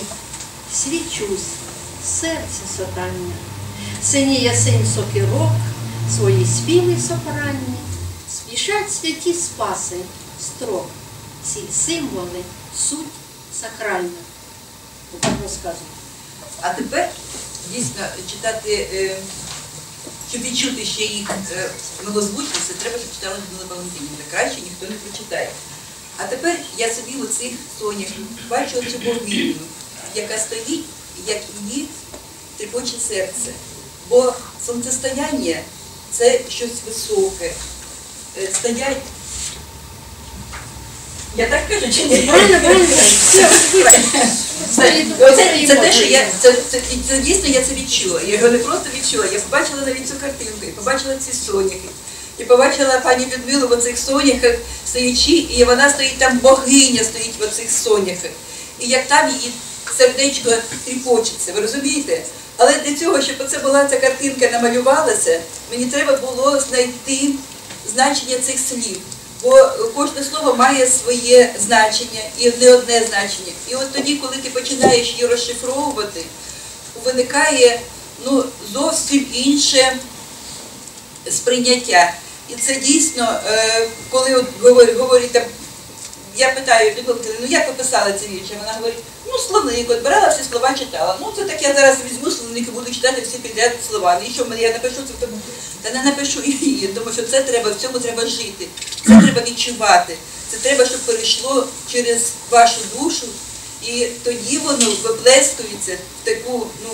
свічусь, серце сотання. Синіє синь сокирок, свої співи сопранні, спішать святі спаси, строк, ці символи, суть сакральна. Так розказую. А тепер дійсно читати, е, щоб відчути ще їх е, милозвучність, це треба, щоб читала Людмила Валентинівна. Краще ніхто не прочитає. А тепер я собі у цих сонях бачу цю богиню, яка стоїть, як її трепоче серце. Бо сонцестояння це щось високе. Е, Стоять. Я так кажу, чи ні? Правильно, правильно. Все, Це, оце- це те, що я це, це, це дійсно я це відчула. Я його не просто відчула. Я побачила навіть цю картинку, і побачила ці соняхи. І побачила пані Людмилу в оцих соняхах стоячи, і вона стоїть там, богиня стоїть в оцих соняхах. І як там її сердечко тріпочеться, ви розумієте? Але для цього, щоб оце була ця картинка намалювалася, мені треба було знайти значення цих слів. Бо кожне слово має своє значення і не одне значення. І от тоді, коли ти починаєш її розшифровувати, виникає ну, зовсім інше сприйняття. І це дійсно, е, коли говорять, я питаю Любов ну як ви писали ці вірші? Вона говорить, ну словник, от брала всі слова, читала. Ну це так я зараз візьму словник і буду читати всі підряд слова. Ну і що мене я напишу це в тому? Та не напишу її, тому що це треба, в цьому треба жити, це треба відчувати. Це треба, щоб перейшло через вашу душу, і тоді воно виплескується в таку ну,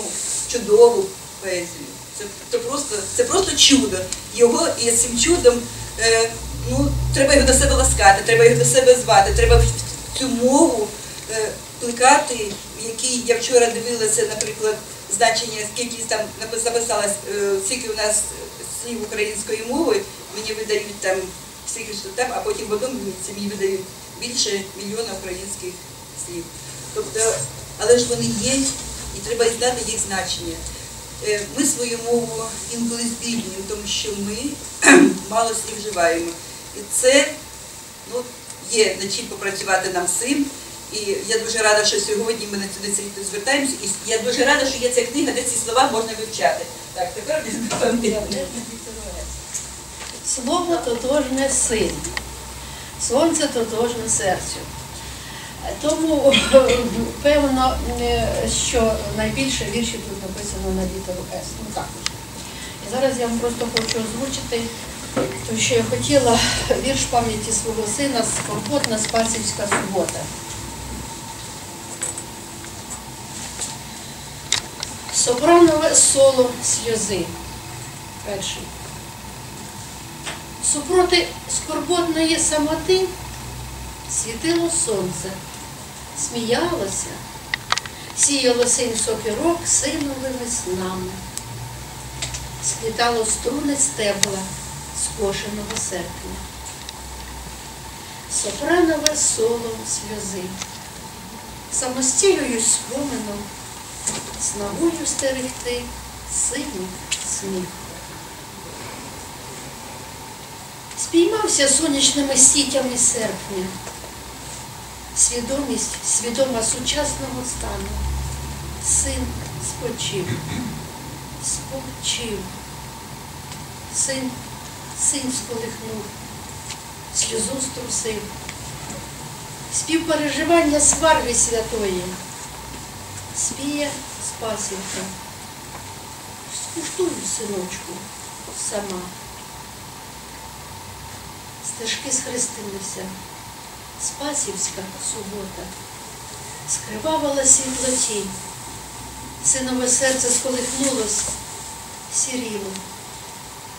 чудову поезію. Це, це, просто, це просто чудо. Його і цим чудом е, ну, треба його до себе ласкати, треба його до себе звати, треба в цю мову е, плекати, в якій я вчора дивилася, наприклад, значення, скільки там записалось, е, скільки у нас слів української мови, мені видають там скільки що там, а потім в одному місці мені видають більше мільйона українських слів. Тобто, але ж вони є, і треба знати їх значення. Е, Ми свою мову інколи збіднюємо, тому що ми мало слів вживаємо. І це ну, є над чим попрацювати нам всім. І я дуже рада, що сьогодні ми на дециліту звертаємося. І я дуже рада, що є ця книга, де ці слова можна вивчати. Так, тепер Слово тотожне син, сонце тотожне серцю. Тому певно, що найбільше віршів тут написано на літеру С. Ну так. І зараз я вам просто хочу озвучити, тому що я хотіла вірш пам'яті свого сина Скорботна Спасівська субота. Сопранове соло сльози. Перший. Супроти скорботної самоти світило сонце, сміялося, сіяло синь сокірок синовими снами, сплітало струни стебла скошеного серпня. Сопранове соло сльози, самостілюю споменом, снагою стерегти сину сміх. Спіймався сонячними сітями серпня. Свідомість свідома сучасного стану. Син спочив, спочив. Син, син сколихнув, сльозу струсив. Співпереживання сварги святої. Спіє спасівка. Скуштую, синочку, сама стежки схрестилися. Спасівська субота скривавила світлоті. Синове серце сколихнулось, сіріло.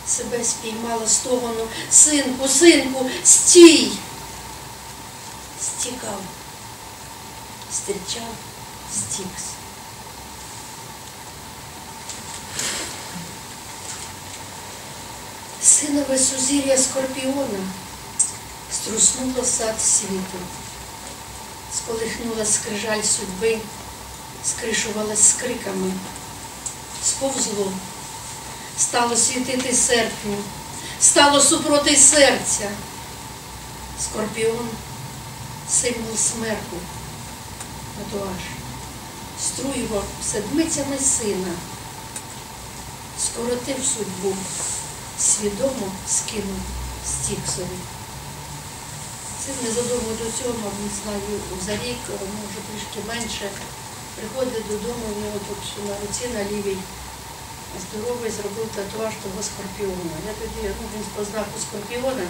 Себе спіймала стогону. Синку, синку, стій. Стікав, стрічав, стікс. Синове сузір'я скорпіона струснуло сад світу, сколихнула скрижаль судьби, скришувалась з криками, сповзло, стало світити серпню, стало супроти серця. Скорпіон символ смерку, татуаж, струював седмицями сина, скоротив судьбу свідомо скинув стіксові. Це незадовго до цього, мабуть, знаю, за рік, може трішки менше, приходить додому, в нього тут на руці на лівій здоровий зробив татуаж того скорпіона. Я тоді, ну, він по знаку скорпіона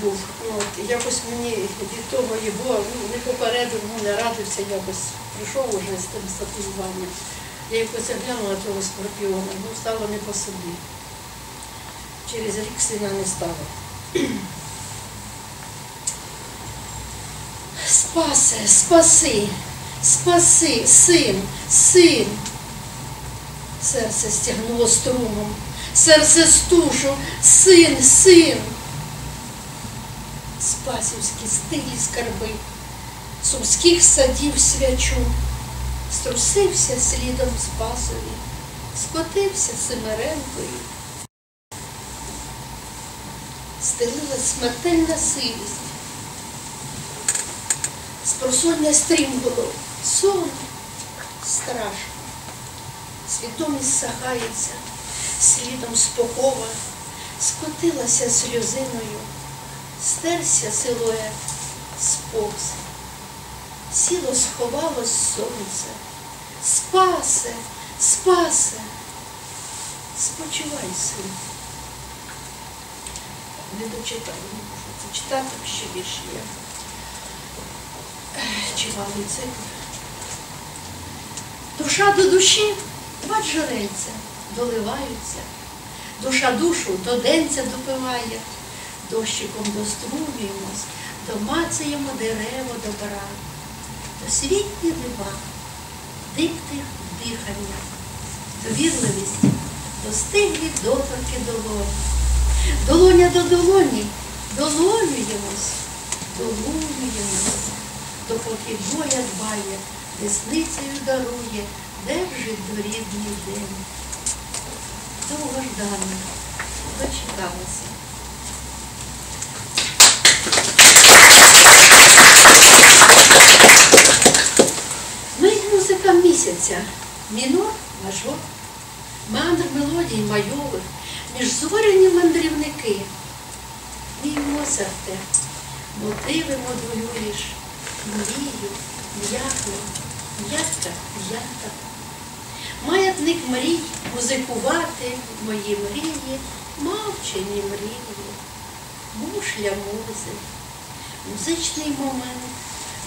був. От, якось мені від того його ну, не попередив, ну, не радився, якось прийшов уже з тим статуюванням. Я якось глянула того скорпіона, ну стало не по собі. Через рік сина не стало. Спасе, спаси, спаси, син, син. Серце стягнуло струмом, серце стушу, син, син. Спасівські стилі скарби, сумських садів свячу, струсився слідом Спасові, скотився Семеренкою. Стелила смертельна сивість. Спросоння стрім було, сон страшно. Свідомість сахається, слідом спокова, скотилася сльозиною, стерся силует, сповз. Сіло сховалось сонце. Спасе, спасе. Спочивай, син. Не дочитаю, не можу це читати ще більше є. Ех, Чималий цикл. Душа до душі, бач жерельця, доливаються. Душа душу до денця допиває, дощиком дострумюємось, домацаємо дерево добра, освітні дива, диктих дихання, довірливість, достиглі доторки долоні. Долоня до долоні, долонюємось, долонюємось, допоки боя дбає, десницею дарує, держить до рідний день. Довго ждана, дочекалася. Ми музика місяця, мінор, мажор, мандр мелодій майових, міжзоряні мандрівники. Мій Моцарте, мотиви модулюєш, мрію, м'яко, м'ятка, м'ята. Маятник мрій, музикувати мої мрії, мовчені мрії, бушля музи, музичний момент.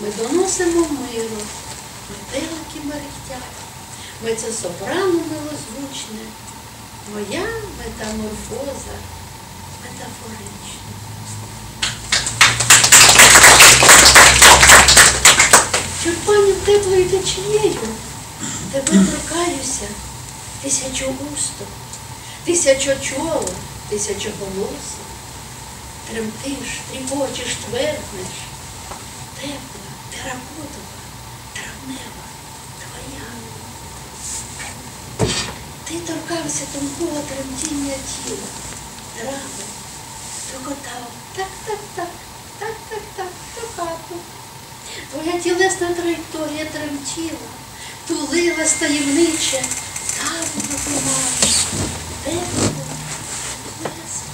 Ми доносимо мило, метелики мерехтять, ми це сопрано милозвучне, моя метаморфоза метафорична. Черпанням теплою течією тебе торкаюся, тисячоусто, тисячочоло, тисячоголосо. Тремтиш, тріпочеш, тверднеш, тепла, теракотова, травнева, твоя. Ти торкався тонкого тремтіння тіла, раби, токотав, так, так, так, так, так, так, токату. Твоя тілесна траєкторія тремтіла, тулилась таємниче, там допомагаєш, тепло, весело.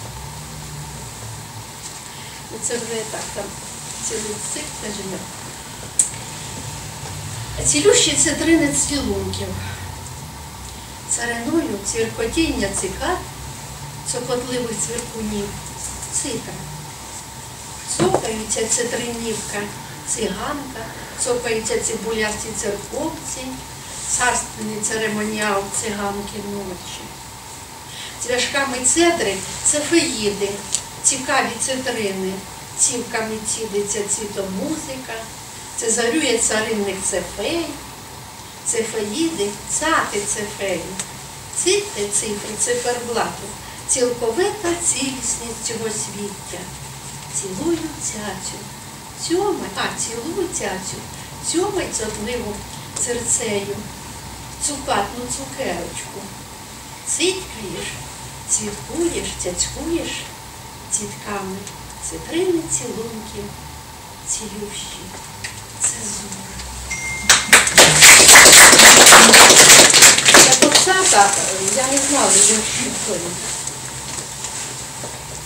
Ну, Це вже так, там цілий цикл скажімо. Цілющі цитрини цвілунків. Цариною цвіркотіння цикад, цокотливих цвіркунів, цитра. Цокаються цитринівка, циганка, цокаються цибулясті церковці, царственний церемоніал циганки ночі. Цвяшками цедри це феїди, цікаві цитрини, цівками цідиться цвітомузика, це зарює царинник це фей, це феїди, цати це феї, цифри, цифри, циферблату, цілковита цілісність цього свіття. Цілую цяцю, цьомай, а, цілуй цяцю, цьомай цотливу серцею, цукатну цукерочку. Цитькаєш, цвіткуєш, цяцькуєш цвітками, цитрини цілунків, цілющі, цезури. Я поцата, я не знала, що хто.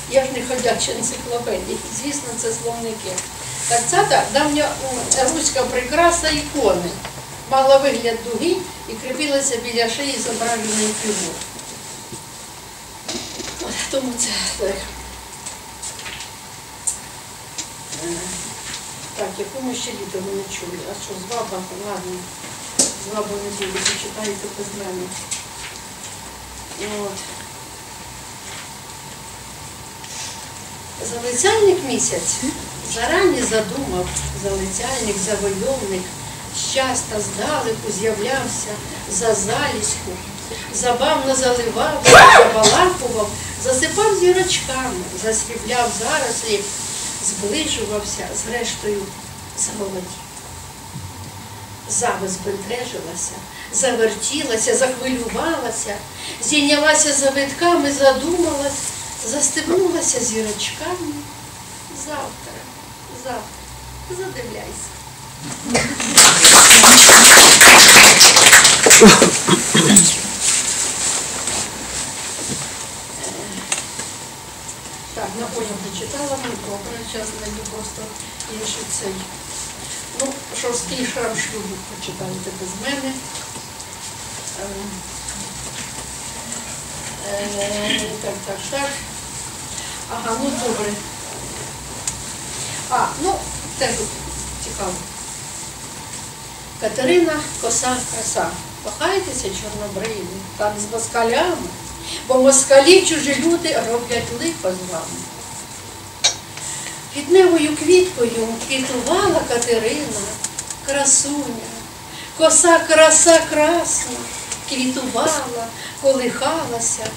Я ж не ходяча енциклопедія, звісно, це словники. Так цата давня руська прикраса ікони. Мала вигляд дуги і кріпилася біля шиї зображеної фігур. От, Тому це так. Так, яку ми ще літо не чули. А що, з баба? Ладно. З баба не буду, почитайте без мене. От. Залицяльник місяць зарані задумав, залицяльник, завойовник, щаста здалеку з'являвся за залізку, забавно заливав, забалакував, засипав зірочками, засрібляв зарослі, зближувався, зрештою заволодів. Зави збентежилася, завертілася, захвилювалася, зійнялася завитками, задумалась, застебнулася зірочками. Завтра, завтра, задивляйся. Так, на поняв прочитала, ну добре, зараз знайду просто інший цей. Ну, шорсткий шрам шлюбу прочитаєте без мене. Ем, е, Так, так, так. Ага, ну добре. А, ну, теж цікаво. Катерина Коса Краса. Кохаєтеся чорнобриві, там з москалями, бо москалі чужі люди роблять лихо з вами. Підневою квіткою квітувала Катерина, красуня, коса краса красна, квітувала, колихалася,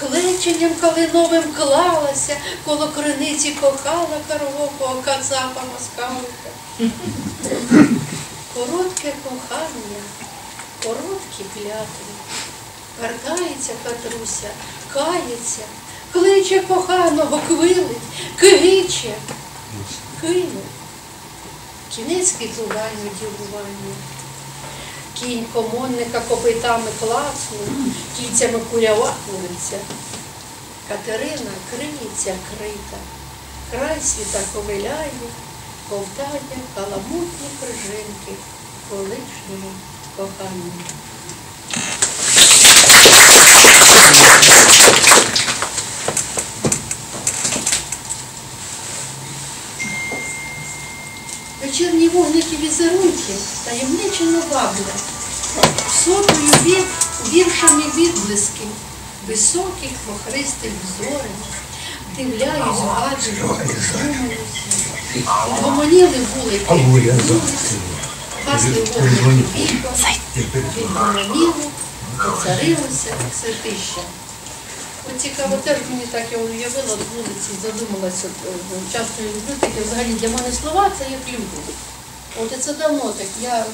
клеченням калиновим клалася, коло криниці кохала карвокого кацапа москалика. Коротке кохання, короткі клятви. Вертається Катруся, кається, кличе коханого, квилить, кигиче, кине. Кінець квітуванню дівуванню. Кінь комонника копитами клацнув, кільцями куляватнується. Катерина криється крита, край світа ковиляє, ковтає каламутні крижинки колишнього кохання. Вечірні вогники візерунки таємничено ваблять, сотою вір, віршами відблиски, високих мохристих зорів, дивляюсь, гаджу, думаюсь, гомоніли вулики, гасли вогники відгомоніли, поцарилося святища. Цікаво, теж мені так я уявила з вулиці, задумалася, часто я люблю таке, взагалі для мене слова це як люди. От і це давно так. Я е,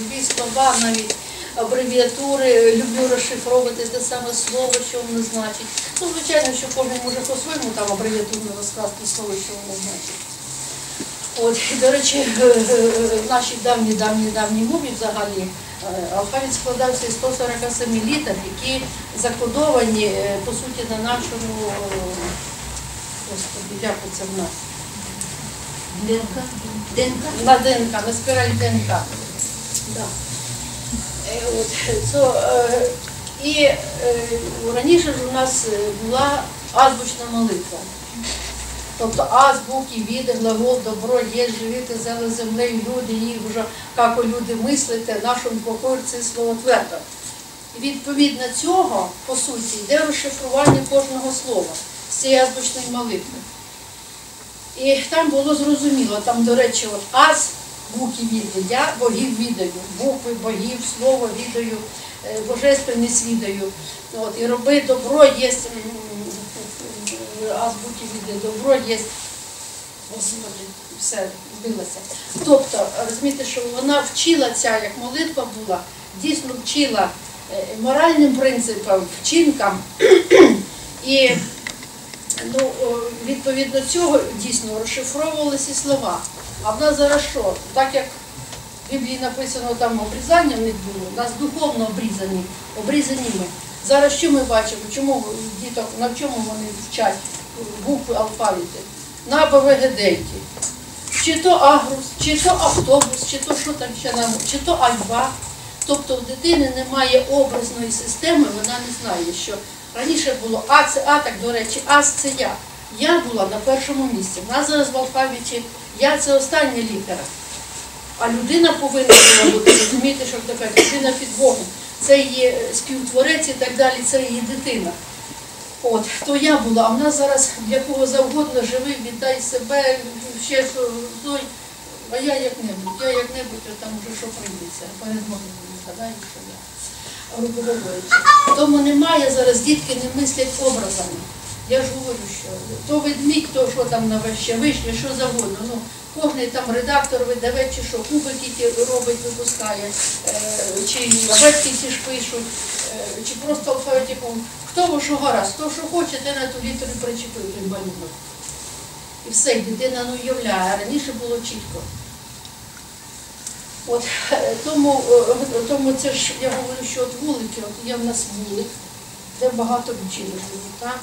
любі слова, навіть абревіатури, люблю розшифровувати те саме слово, що воно значить. Ну, звичайно, що кожен може по-своєму там абревіатурно розказати слово, що воно значить. От, і, до речі, е, е, давній давній мові взагалі алфавіт складався із 147 літер, які закодовані, е, по суті, на нашому, е, господи, як це в нас? ДНК? ДНК? На ДНК, на спіраль ДНК. Да. Е, От, це, е, і е, раніше ж у нас е, була азбучна молитва. Тобто а, звуки, віди, глагол, добро, є, живіти, зели землею, люди, їх вже, як люди мислите, нашому покою це слово твердо. І відповідно цього, по суті, йде розшифрування кожного слова з цієї азбучної молитви. І там було зрозуміло, там, до речі, от аз, буки відаю, я богів відаю, букви богів, слово відаю, е, божественність відаю. От, і роби добро є, азбуки відаю, добро є. Господи, все, збилося. Тобто, розумієте, що вона вчила ця, як молитва була, дійсно вчила е, моральним принципам, вчинкам. І ну, відповідно цього дійсно розшифровувалися слова. А в нас зараз що? Так як в Біблії написано, там обрізання в них було, у нас духовно обрізані, обрізані ми. Зараз що ми бачимо? Чому діток, на чому вони вчать букви алфавіти? На БВГД. Чи то агрус, чи то автобус, чи то що там ще нам, чи то альба. Тобто в дитини немає образної системи, вона не знає, що раніше було А це А, так до речі, Ас це я. Я була на першому місці. У нас зараз в алфавіті я це остання літера. А людина повинна була бути, розумієте, що таке людина під Богом. Це її співтворець і так далі, це її дитина. От, то я була, а в нас зараз для кого завгодно живий, віддай себе, ще той. А я як-небудь, я як-небудь, там вже що прийдеться, перед молитвою згадаю, що я. Грубо. Тому немає зараз, дітки не мислять образами. Я ж говорю, що то ведмідь, то що там на вище, вишня, що завгодно. Ну, кожний там редактор, видавець, чи що, кубики ті робить, випускає, е, чи абетки ті ж пишуть, е, чи просто алфавітиком. Хто во що гаразд, хто що хоче, те на ту літеру причепив той малюнок. І все, дитина не уявляє, а раніше було чітко. От е, тому, тому це ж я говорю, що от вулики, от є в нас вулик, де багато так?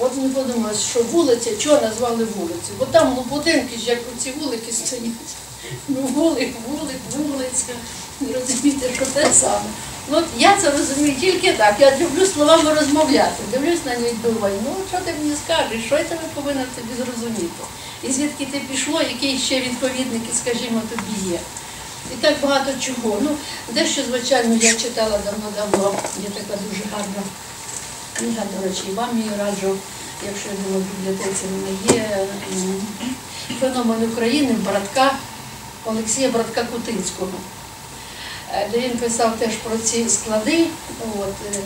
От мені подумалось, що вулиця, чого назвали вулицю? Бо там ну, будинки ж як ці вулики стоять. Ну, вулик, вулик, вулиця. Розумієте, що те саме. Ну, я це розумію тільки так. Я люблю словами розмовляти. Дивлюсь на них, думаю, ну що ти мені скажеш, що я тебе повинна тобі зрозуміти? І звідки ти пішло, які ще відповідники, скажімо, тобі є. І так багато чого. Ну, дещо, звичайно, я читала давно-давно. Є така дуже гарна книга, до речі, і вам її раджу, якщо я думаю, в бібліотеці вона є. Феномен України братка Олексія Братка Кутинського. Е, Де він писав теж про ці склади, от, е,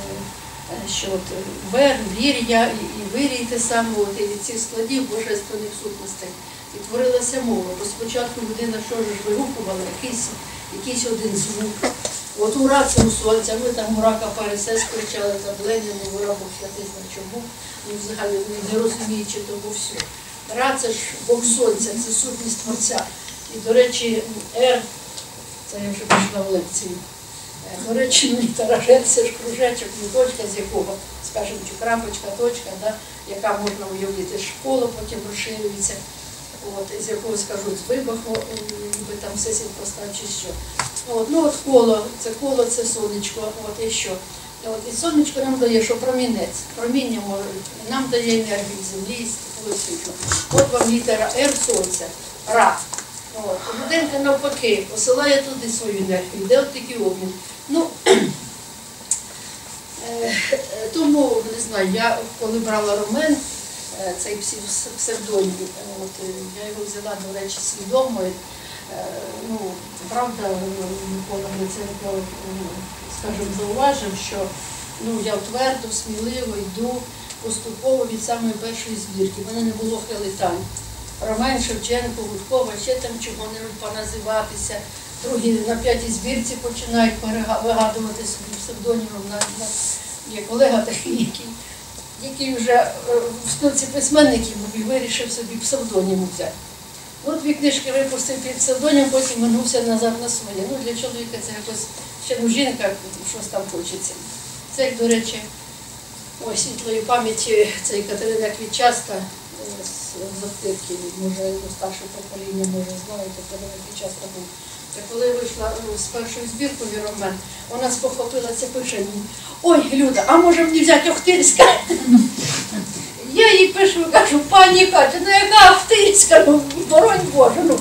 що от е, вер, вір'я і вирій те саме, от, і від цих складів божественних сутностей. І творилася мова. Бо спочатку людина що ж вигукувала, якийсь, якийсь один звук. От у сонця, ми там урака парисе скричали за Леніну, Бог святий чому, ну взагалі не розуміючи того всього. Ра це ж Бог сонця, це сутність Творця. І, до речі, Р, це я вже пішла в лекцію. Е, До речі, ну, таражет це ж кружечок, ну, точка, з якого, скажімо, чи крапочка, точка, да, яка можна уявити школу, потім розширюється, от, з якого скажуть з вибуху, е, ніби там все постав чи що. От, ну от коло, це коло, це сонечко, от і що. От, і сонечко нам дає, що промінець, проміння нам дає енергію землі, світло. От вам літера Р сонця, Ра. От, будинка навпаки, посилає туди свою енергію, йде от такий обмін. Ну, е, тому, не знаю, я коли брала ромен, е, цей псев- псевдонім, от, е, я його взяла, до речі, свідомо. Е, Ну, правда, Гриценко, е, скажімо, зауважив, що ну, я твердо, сміливо йду поступово від самої першої збірки. У мене не було хилитань. Роман Шевченко, Гудкова, ще там чого-небудь поназиватися. Другі на п'ятій збірці починають вигадувати собі псевдонімом. На, є колега такий, який, який вже е, в спілці письменників вирішив собі псевдонім взяти. От дві книжки випустив під псевдонім, потім вернувся назад на своє. Ну, для чоловіка це якось ще ну, жінка, щось там хочеться. Це, до речі, ой, світлої пам'яті, це Катерина Квітчаста е, з Охтирки, може, старше покоління, може, знаєте, Катерина Квітчаста був. Та коли вийшла ну, з першою збіркою роман, вона спохопилася, пише мені, ой, Люда, а може мені взяти Охтирська? Я їй пишу, кажу, пані Катя, ну яка Ахтирська, ну боронь Боже, ну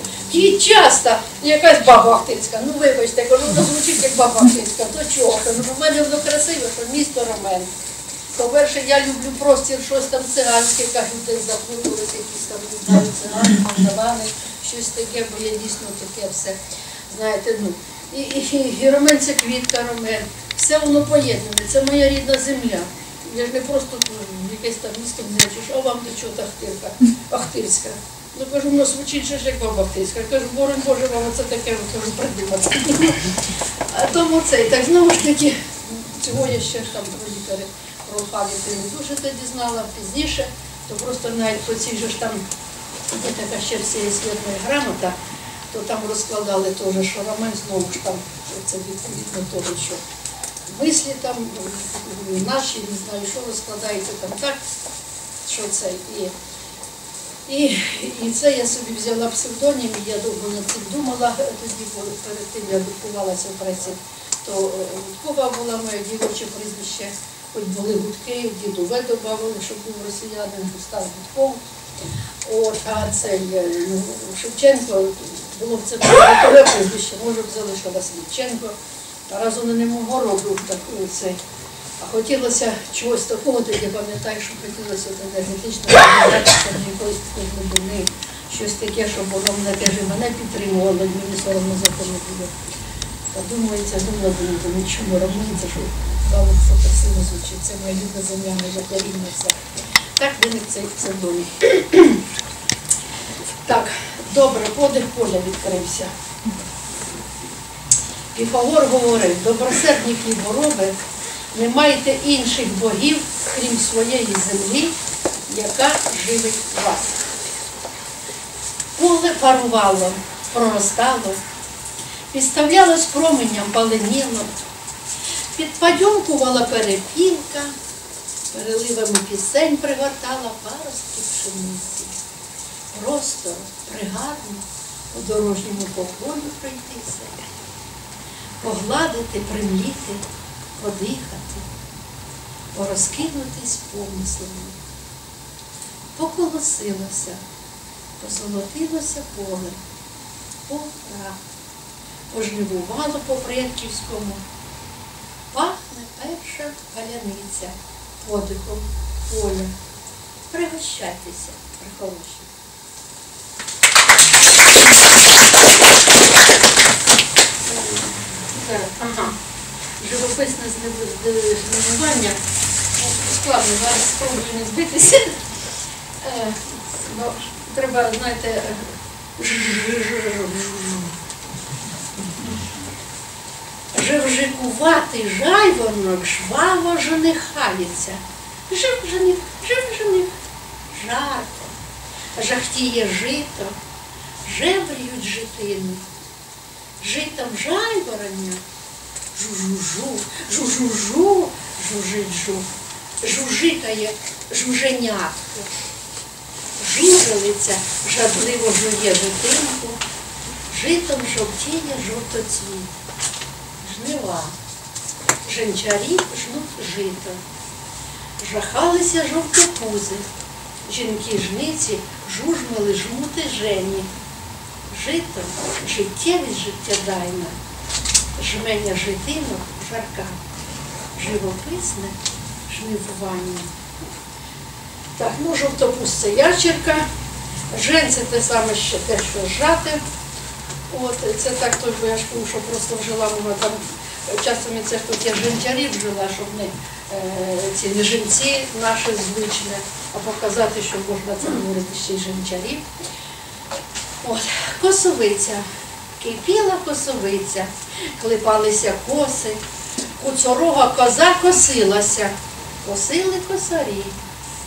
часто якась баба Ахтирська, ну вибачте, кажу, воно звучить як баба Ахтирська, то чого? Кажу, ну мене воно красиве, що місто Ромен. По-перше, я люблю простір, щось там циганське, кажу, десь заплуталися, якісь там не знаю, цигани, молдавани, щось таке, бо я дійсно таке все, знаєте, ну. І, і, і ромен це квітка, ромен, все воно поєднане, це моя рідна земля. Я ж не просто якесь там місто не що, вам до чого та Ахтирка, Ахтирська. Ну кажу, воно звучить же як баба Ахтирська. Кажу, боронь Боже, вам це таке кажу, придумати. А тому це, і так знову ж таки, цього я ще там про лікарі про пам'яті не дуже тоді знала пізніше, то просто навіть по цій же ж там є така ще всеосвітня грамота, то там розкладали теж, що роман знову ж там, це відповідно того, що мислі там ну, наші, не знаю, що розкладається там так, що це і. І, і це я собі взяла псевдонім, я довго над цим думала тоді, перед тим я друкувалася в пресі, то Гудкова була моє дівоче прізвище, хоч були гудки, діду В додавали, щоб був росіянин, Густав Гудков. От, а цей е, ну, Шевченко, було б це прізвище, може б залишилася Літченко. Раз не мого роду, цей. А хотілося чогось такого, тоді пам'ятаю, що хотілося організатися на якоїсь такої глибини, щось таке, щоб воно мене теж мене підтримувало, мені соромно за це не було. Та думається, думала, думаю, то нічого робиться, що стало все красиво звучить. Це моя рідна земля, моя коріння, все. Так виник цей псевдонім. Так, добре, подих поля відкрився. Піфагор говорив, добросердні хлібороби, не маєте інших богів, крім своєї землі, яка живить вас. Поле парувало, проростало, підставлялось променям паленіло, підпадьомкувала перепілка, переливами пісень пригортала паростки пшениці. Просто пригарно по дорожньому покою пройтися, погладити, примліти, подихати, порозкинутись помислами. Поколосилося, позолотилося поле, пора, пожнивувало по предківському. Пахне перша паляниця подихом поля. Пригощайтеся, прихолоші. Ага. Живописне зневування. Складно, зараз спробую не збитися. Е, треба, знаєте, Жевжикуватий жайворонок жваво женихається. Жив жених, жив жених, жарко, жахтіє жито, жебрюють житину. Житом жайвороння, жу-жу-жу, жу-жу-жу, жужить жу, жужикає жуженятко. Жужелиця жадливо жує житинку, житом жовтіє жовтоцвіт жнива. Женчарі жнуть жито. Жахалися жовтопузи. Жінки жниці жужмали жмути жені. Жито життєвість життєдайна, жменя житинок жарка, живописне жнивування. Так, ну жовтопуз це ячерка, жень це те саме ще те, що жати. От це так бо я ж кажу, що просто вжила вона там часом це тут я жінчарів вжила, щоб не е, ці не жінці наші звичні, а показати, що можна це говорити ще й жінчарів. От, косовиця. Кипіла косовиця, клепалися коси, куцорога коза косилася, косили косарі,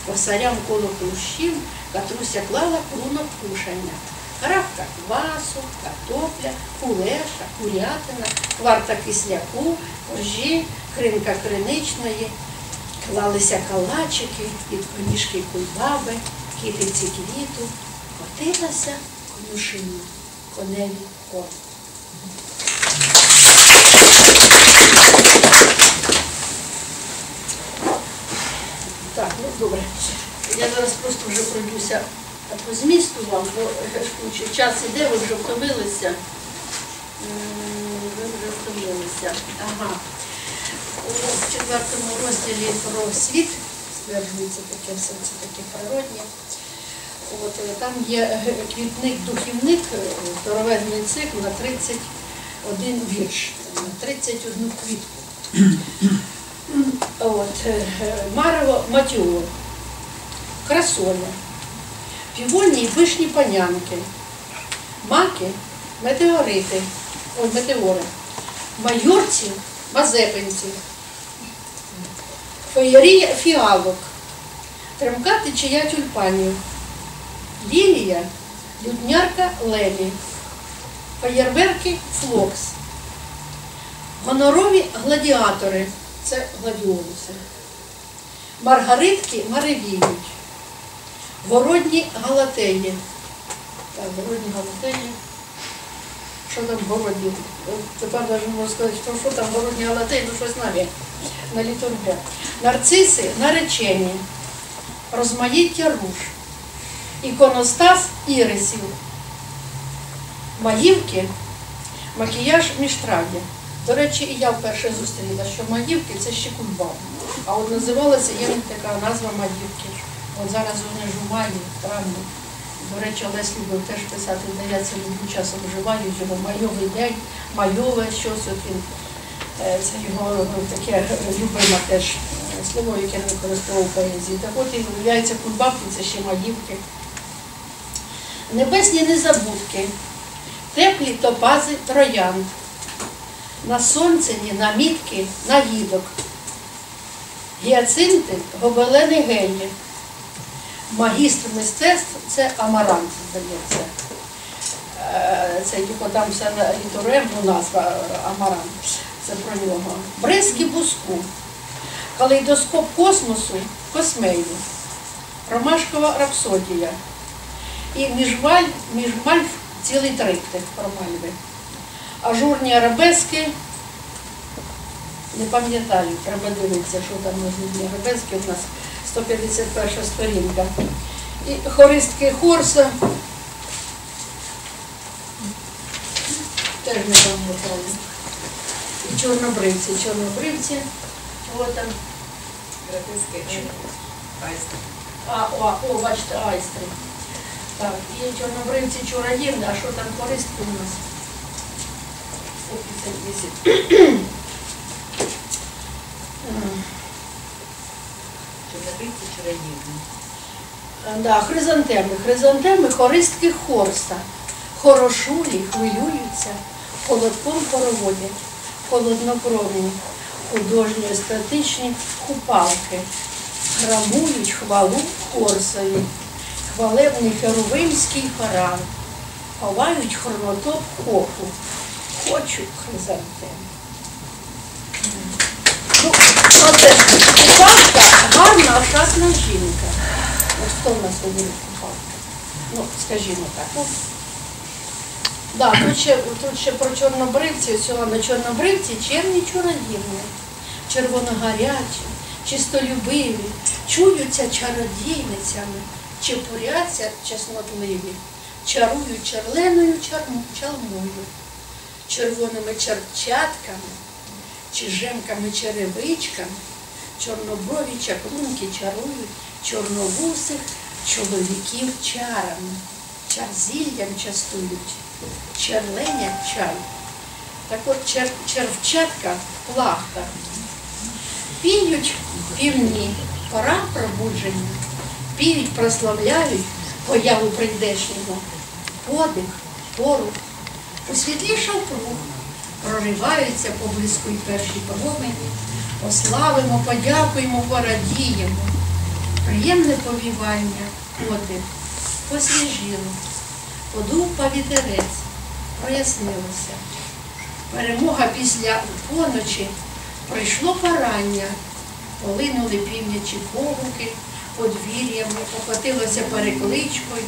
косарям коло плющів катруся клала клунок кушання. Крапка квасу, картопля, кулеша, курятина, кварта кисляку, коржі, кринка криничної, клалися калачики, під коніжки кульбаби, китиці квіту, котилася конюшина, коневі кон. Так, ну добре. Я зараз просто вже пройдуся по змісту вам, бо е, час іде, ви вже втомилися. Ви вже втомилися. Ага. У четвертому розділі про світ стверджується таке все, це таке природнє. От, е, там є е, квітник-духівник, е, здоровезний цикл на 31 вірш, на 31 квітку. От, Марево Матіо, Красоля, півольні і пишні панянки, маки, метеорити, ой, метеори, майорці, мазепинці, феєрія фіалок, тремка течія тюльпанів, лілія, люднярка лелі, феєрверки флокс, гонорові гладіатори, це гладіолуси, маргаритки маревіють, городні галатеї. Так, городні галатеї. Що там городні? Тепер навіть можу сказати, що, що там городні галатеї, ну щось навіть на літургія. Нарциси наречені, розмаїття руж, іконостас ірисів, маївки, макіяж міштраді. До речі, і я вперше зустріла, що маївки це ще кульбаб. А от називалася є така назва маївки. От зараз вони ж у маї, в травні. До речі, Олесь любив теж писати, де я це люблю часом вживаю, його майовий день, майове щось. От він, е, це його ну, таке любиме теж е, слово, яке використовував поезії. Так от і виявляється кульбабки, це ще маївки. Небесні незабудки, теплі топази троянд, на сонцині, намітки, нагідок, гіацинти, гобелени гелі. Магістр мистецтв це амарант, здається. Е, Це типу там все на літорем, ну назва е, амарант. Це про нього. Брески буску, Калейдоскоп космосу Космейли, Ромашкова рапсодія і міжваль, міжмальв цілий триптих про мальви. Ажурні арабески, не пам'ятаю, треба дивитися, що там ажурні арабески у нас 151 сторінка. І хористки Хорса. Теж не пам'ятаю. І чорнобривці, чорнобривці. От там. А, о, о, бачите, айстри. Так, і чорнобривці чураївни, а що там користки у нас? 158. М. Чорнобривці чародівні. Е, Да, хризантеми. Хризантеми хористки хорста. Хорошулі хвилюються, холодком хороводять, холоднокровні, художні естетичні купалки. Храмують хвалу хорсові, хвалебний херовимський хорал. Ховають хронотоп хофу. Хочу хризантем. Ну, оце купалка гарна, ошатна жінка. От хто в нас один купалка? Ну, скажімо так. Ну, да, тут ще, тут ще про чорнобривці, цього на чорнобривці черні чародівні, червоногарячі, чистолюбиві, чуються чародійницями, чепуряться чеснотливі, чарують черленою чалмою, червоними черчатками, чижемками черевичками, чорноброві чаклунки чарують чорновусих чоловіків чарами, чарзіллям частують, черленять чай. Так от чер, червчатка в плахтах. Піють півні, пора пробудження, піють, прославляють появу прийдешнього, подих, порух, посвітлішав круг, прориваються поблизьку й перші промені, пославимо, подякуємо, порадіємо. Приємне повівання, подих, посвіжило, подув повітерець, прояснилося. Перемога після поночі. Прийшло порання, полинули півнячі погуки, подвір'ями, покотилося перекличкою,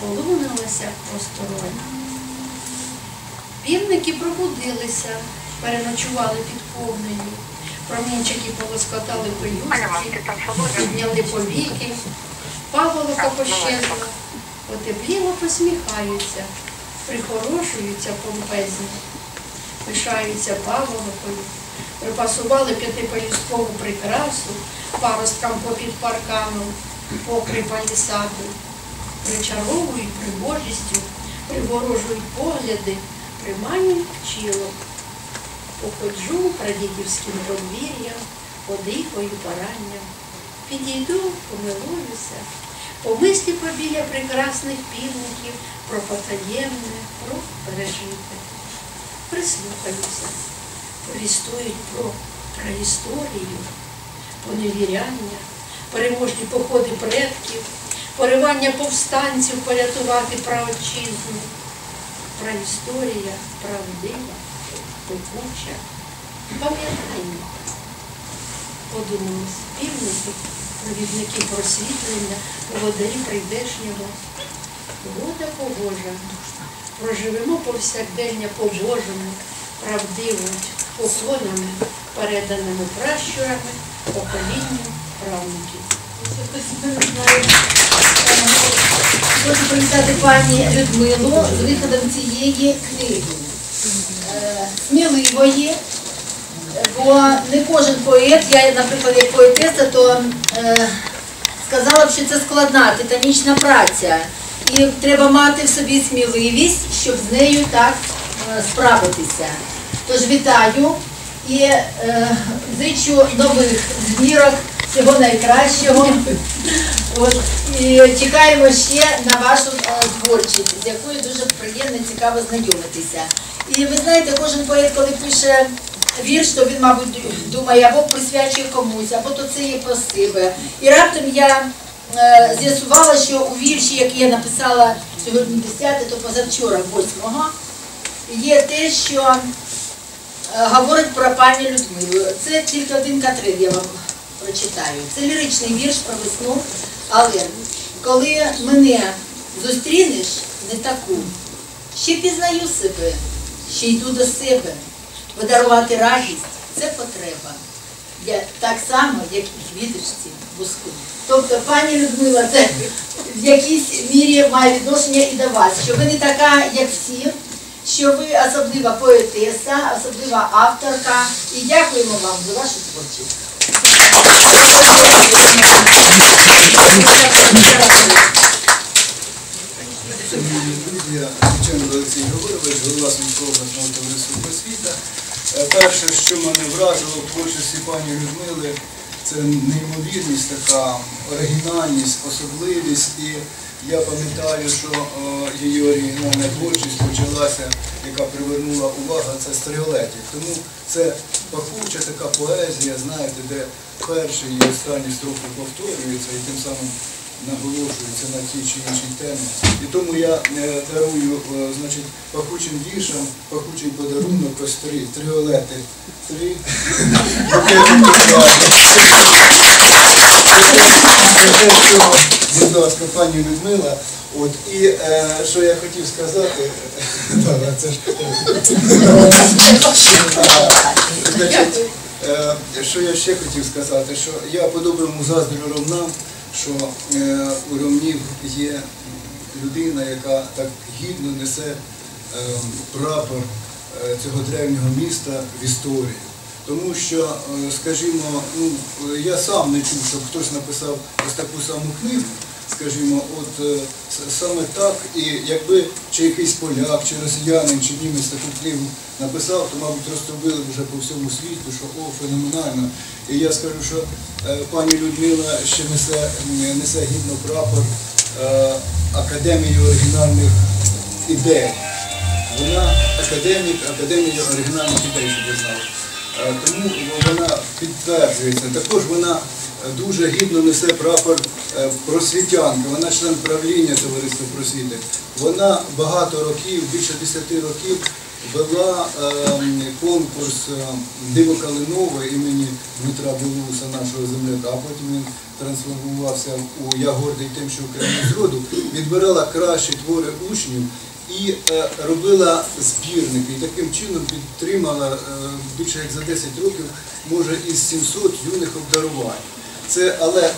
полунилося посторонньо. Півники пробудилися, переночували під ковнею, промінчики полоскотали пелюстки, підняли повіки, паволока пощезла, потепліло посміхаються, прихорошуються помпезні, пишаються паволокою, припасували п'ятипелюсткову прикрасу паросткам попід парканом, покри палісаду, причаровують прибожістю, приворожують погляди, приманюють пчілок. Походжу прадідівським подвір'ям, подихаю поранням, підійду, помилуюся, помислі побіля прекрасних півників про потаємне, про пережите. Прислухаюся, повістують про праісторію, поневіряння, переможні походи предків, поривання повстанців порятувати праотчизну. Праісторія правдива пекуча, пам'ятання. Подумали, півники, провідники просвітлення, володарі прийдешнього. Вода погожа. Проживемо повсякдення по-божому, правдиво, поклонами, переданими пращурами, поколінню правнуків. Хочу привітати пані Людмилу з виходом цієї книги. Е, Сміливої, бо не кожен поет, я, наприклад, як поетеса, то е, сказала б, що це складна титанічна праця. І треба мати в собі сміливість, щоб з нею так е, справитися. Тож вітаю і е, зичу нових збірок, всього найкращого. От, і чекаємо ще на вашу е, творчість, з якою дуже приємно і цікаво знайомитися. І ви знаєте, кожен поет, коли пише вірш, то він, мабуть, думає, або присвячує комусь, або то це є про себе. І раптом я е, з'ясувала, що у вірші, який я написала сьогодні 10, то позавчора, 8-го, є те, що говорить про пані Людмилу. Це тільки один катрин я вам прочитаю. Це ліричний вірш про весну, але коли мене зустрінеш не таку, ще пізнаю себе, ще йду до себе. Подарувати радість це потреба. Я так само, як і квіточці буску. Тобто, пані Людмила, це в якійсь мірі має відношення і до вас, що ви не така, як всі, що ви особлива поетеса, особлива авторка. І дякуємо вам за вашу творчість. Голова Сумського обласного товариства просвіта. Е, Перше, що мене вразило в творчості пані Людмили, це неймовірність, така оригінальність, особливість. І я пам'ятаю, що е, її оригінальна творчість почалася, яка привернула увагу, це з триолетів. Тому це пахуча така поезія, знаєте, де перші і останні строфи повторюються і тим самим наголошується на тій чи іншій темі. І тому я е, дарую е, значить, пахучим віршам, пахучий подарунок ось три, три олети. Три. букети квітів. Будь ласка, пані Людмила. От, і е, що я хотів сказати, це ж е, що я ще хотів сказати, що я по-доброму заздрю ромнам, що е, у ромнів є людина, яка так гідно несе е, прапор е, цього древнього міста в історію. Тому що, е, скажімо, ну, я сам не чув, щоб хтось написав ось таку саму книгу, скажімо, от е, саме так, і якби чи якийсь поляк, чи росіянин, чи німець таку книгу написав, то, мабуть, розробили вже по всьому світу, що о, феноменально. І я скажу, що е, пані Людмила ще несе, несе гідно прапор е, Академії оригінальних ідей. Вона академік, академія оригінальних ідей, щоб ви знали. Тому вона підтверджується. Також вона дуже гідно несе прапор е, просвітянки. Вона член правління товариства просвіти. Вона багато років, більше 10 років, вела ем, конкурс е, Диво Калинове імені Дмитра Білоуса, нашого земляка, а потім він трансформувався у Я гордий тим, що Україна з роду, відбирала кращі твори учнів і е, робила збірники. І таким чином підтримала більше як за 10 років, може, із 700 юних обдарувань. Це, але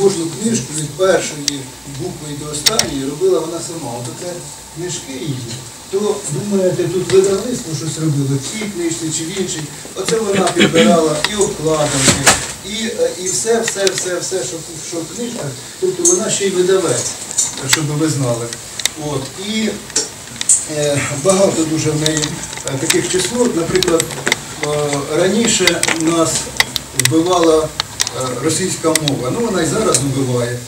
кожну книжку від першої букви до останньої робила вона сама. От таке книжки її. То думаєте, тут видавництво щось робило, в цій книжці чи в іншій. Оце вона підбирала і обкладинки, і, і все, все, все, все, що, що в книжках. Тобто вона ще й видавець, щоб ви знали. От. І е, багато дуже в неї е, таких числот. Наприклад, е, раніше нас вбивала російська мова. Ну вона і зараз вбиває.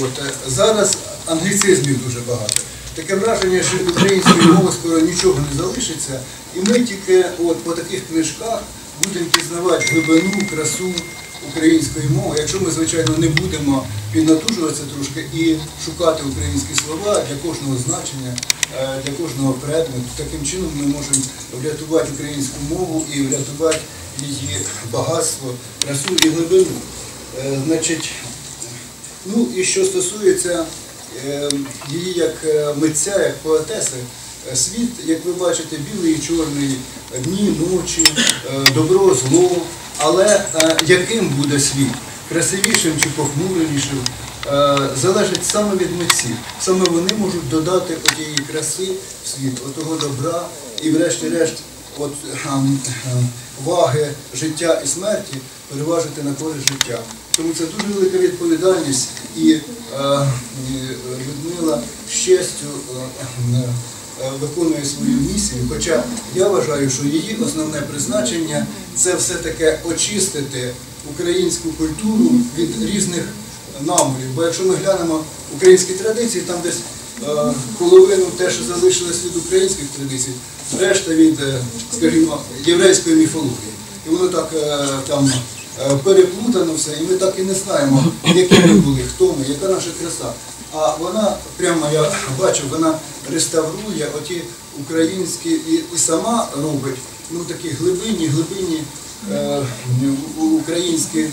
От. е, Зараз англіцизмів дуже багато. Таке враження, що української мови скоро нічого не залишиться. І ми тільки от, по таких книжках будемо пізнавати глибину, красу української мови, якщо ми, звичайно, не будемо піднатужуватися трошки і шукати українські слова для кожного значення, е, для кожного предмету, таким чином ми можемо врятувати українську мову і врятувати її багатство, красу і глибину. Е, Значить, ну і що стосується е, її як е, митця, як поетеси, світ, як ви бачите, білий і чорний, дні, ночі, добро, зло. Але яким буде світ? Красивішим чи похмуренішим, е, залежить саме від митців. Саме вони можуть додати отієї краси в світ, отого добра і врешті-решт от, ем, ем, ваги життя і смерті переважити на користь життя. Тому це дуже велика відповідальність і е, Людмила з честю е, е, виконує свою місію. Хоча я вважаю, що її основне призначення це все-таки очистити українську культуру від різних намолів. Бо якщо ми глянемо українські традиції, там десь половину те, що залишилось від українських традицій, решта від, е, скажімо, єврейської міфології. І воно так е, там е, переплутано все, і ми так і не знаємо, які ми були, хто ми, яка наша краса. А вона прямо я бачу, вона реставрує оті українські і, і сама робить ну такі глибинні, глибинні е, українські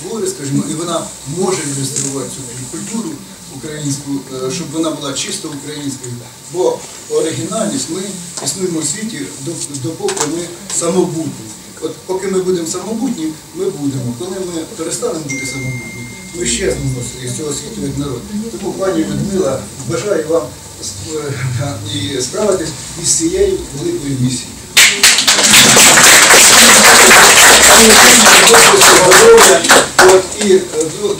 твори, скажімо, і вона може ілюструвати цю культуру українську, е, щоб вона була чисто українською. Бо оригінальність ми існуємо у світі допоки ми самобутні. От поки ми будемо самобутні, ми будемо. Коли ми перестанемо бути самобутні, ми щезнемо з цього світу як народ. Тому, пані Людмила, бажаю вам е, і справитись із цією великою місією. Здоров'я і е,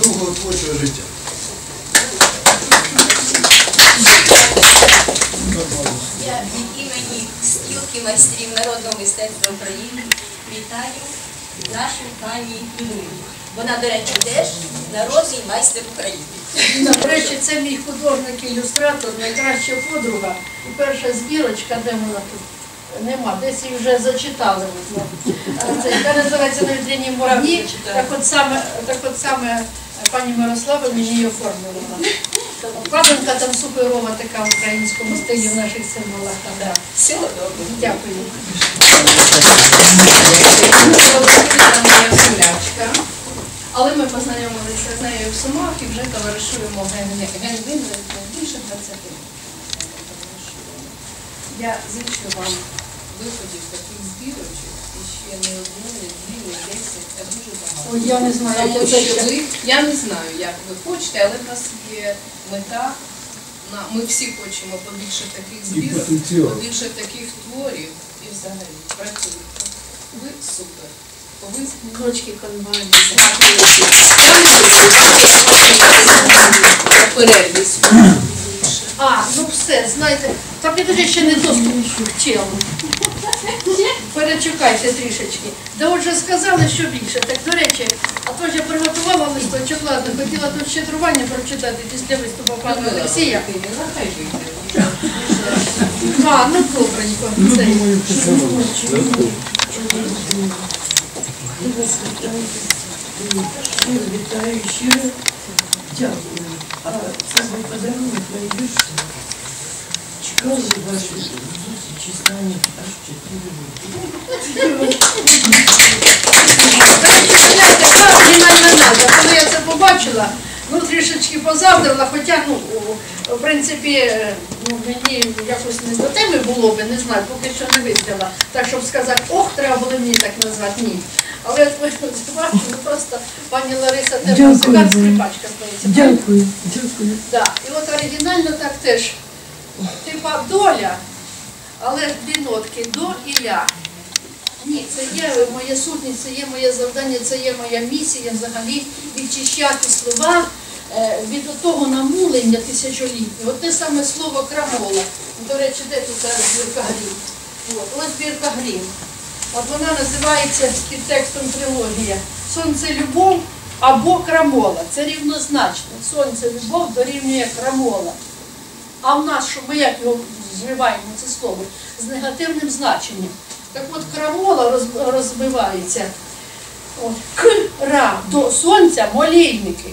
довгого творчого життя. Я від імені спілки майстрів народного мистецтва України вітаю нашу пані Людмилу. Вона, до речі, теж народний майстер України. До речі, це мій художник-ілюстратор, найкраща подруга. І перша збірочка, де вона тут? Нема, десь її вже зачитали. Це, яка називається на вітріні морні. Так от саме, так от саме пані Мирослава мені її оформила. Вкладинка там суперова така в українському стилі в наших символах. Да. Всього доброго. Дякую. Але ми познайомилися з нею в Сумах і вже товаришуємо ген- ген- більше 20 років. Я зичу вам виходів таких збірочок і не одну, не дві, не десять, а дуже багато. Ой, я не знаю, як Тому це що ще. ви, я не знаю, як ви хочете, але в нас є мета. на- Ми всі хочемо побільше таких збірок, потенціал. побільше таких творів і взагалі працюйте. Ви супер. Конвалі. перерві А, ну все, знаєте, та підожди ще не доступ к тілу. Перечекайте трішечки. Да отже сказали, що більше. Так, до речі, а то ж я приготувала листочок, ладно, хотіла тут щедрування прочитати після виступу пана Олексія. Нехай вийде. А, ну добренько. Це. Вітаю щиро. Дякую. А це подарунок найбільше. Чекали ваші зустрічі з аж чотири роки. Коли я це побачила, ну трішечки позавдрила, хоча, ну, в принципі, ну, мені якось не до теми було би, не знаю, поки що не виставила. Так, щоб сказати, ох, треба було мені так назвати, ні. Але ви ну просто пані Лариса теж музикант, скрипачка здається. Дякую, дякую. Да. І от оригінально так теж. Типа доля, але дві нотки до і ля. Ні, це є моя сутність, це є моє завдання, це є моя місія взагалі відчищати слова е, від того намулення тисячолітнього. Те саме слово крамола. До речі, де тут зараз збірка грім? Ось збірка грім. От вона називається під текстом трилогія Сонце любов або крамола. Це рівнозначно. Сонце любов дорівнює крамола. А в нас, що ми як його зриваємо це слово, з негативним значенням. Так от крамола роз- розбивається. К-ра до сонця молільники.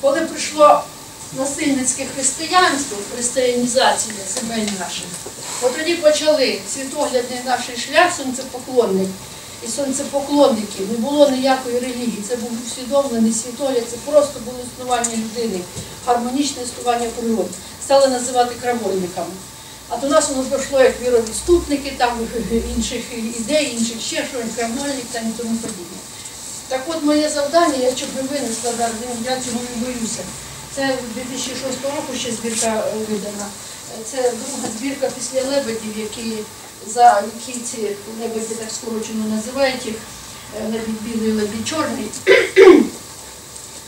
Коли прийшло насильницьке християнство, християнізація земель наших, от тоді почали світоглядний наш шлях сонцепоклонник і сонцепоклонників. Не було ніякої релігії. Це був усвідомлений світогляд, це просто було існування людини, гармонічне існування природи. Стали називати крамольниками. А до нас воно пройшло як віровідступники, там інших ідей, інших ще щось, крамольник там і тому подібне. Так от моє завдання, я щоб не винесла я цього не боюся. Це 2006 року ще збірка видана. Це друга збірка після лебедів, які за які ці лебеді так скорочено називають їх, е, лебідь білий, лебідь чорний,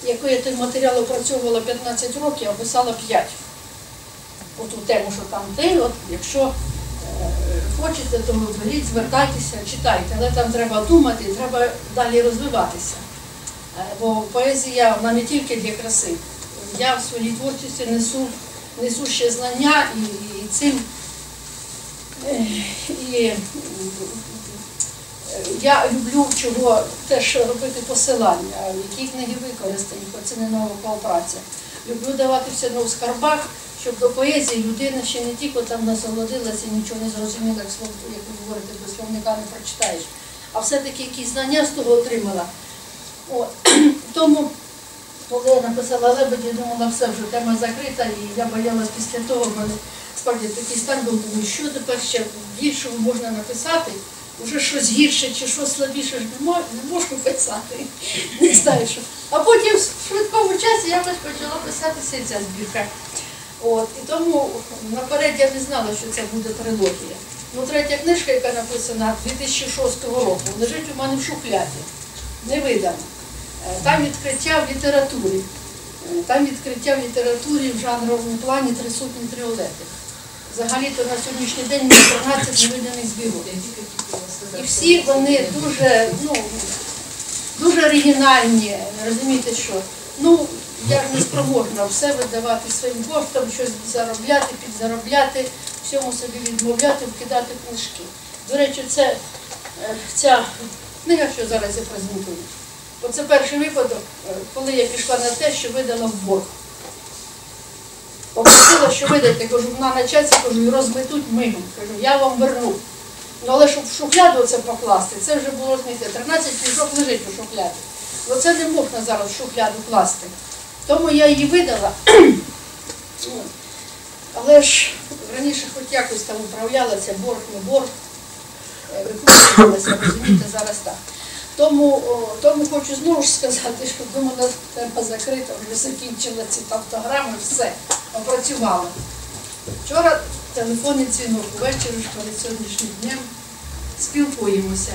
яку я той матеріал опрацьовувала 15 років, а писала 5. Оту тему, що там ти, от якщо е, хочете, то беріть, звертайтеся, читайте, але там треба думати, треба далі розвиватися. Е, Бо поезія вона не тільки для краси. Я в своїй творчості несу, несу ще знання і, і цим. е, І, я люблю чого теж робити посилання, які книги використані, бо це не нова праця. Люблю давати все одно в скарбах, щоб до поезії людина ще не тільки там насолодилася, нічого не зрозуміла, як слово, як ви говорите, без словника не прочитаєш, а все-таки якісь знання з того отримала. От. Тому, коли я написала лебеді, думала, все вже тема закрита, і я боялась після того, в мене справді такий стан був, думаю, що тепер ще більшого можна написати. Уже щось гірше чи щось слабіше ж не можу, не можу писати. Не знаю що. А потім в швидкому часі якось почала писатися і ця збірка. От, і тому наперед я не знала, що це буде трилогія. Ну, третя книжка, яка написана 2006 року, лежить у мене в шухляді, не видана. Е, Там відкриття в літературі. Е, Там відкриття в літературі в жанровому плані три сотні тріолети. Взагалі-то на сьогоднішній день є 13 невиданих збірок. І всі вони дуже, ну, дуже оригінальні, розумієте що. Ну, не спроможна все видавати своїм коштом, щось заробляти, підзаробляти, всьому собі відмовляти, вкидати книжки. До речі, це е, ця книга, що зараз я презентую. Оце перший випадок, е, коли я пішла на те, що видала в борг. Попросила, що видати, кажу, вона на часі, кажу, розметуть мигом. Кажу, я вам верну. Ну але щоб в шухляду це покласти, це вже було знаєте, 13 книжок лежить у шухляді. Ну це не можна зараз в шухляду класти. Тому я її видала. Але ж раніше хоч якось там управлялася, борг, не борг, е, викручувалася, розумієте, зараз так. Тому, тому хочу знову ж сказати, що думала, тема закрита, вже закінчила ці автограми, все, опрацювала. Вчора телефонний дзвінок, увечері ж перед сьогоднішнім днем спілкуємося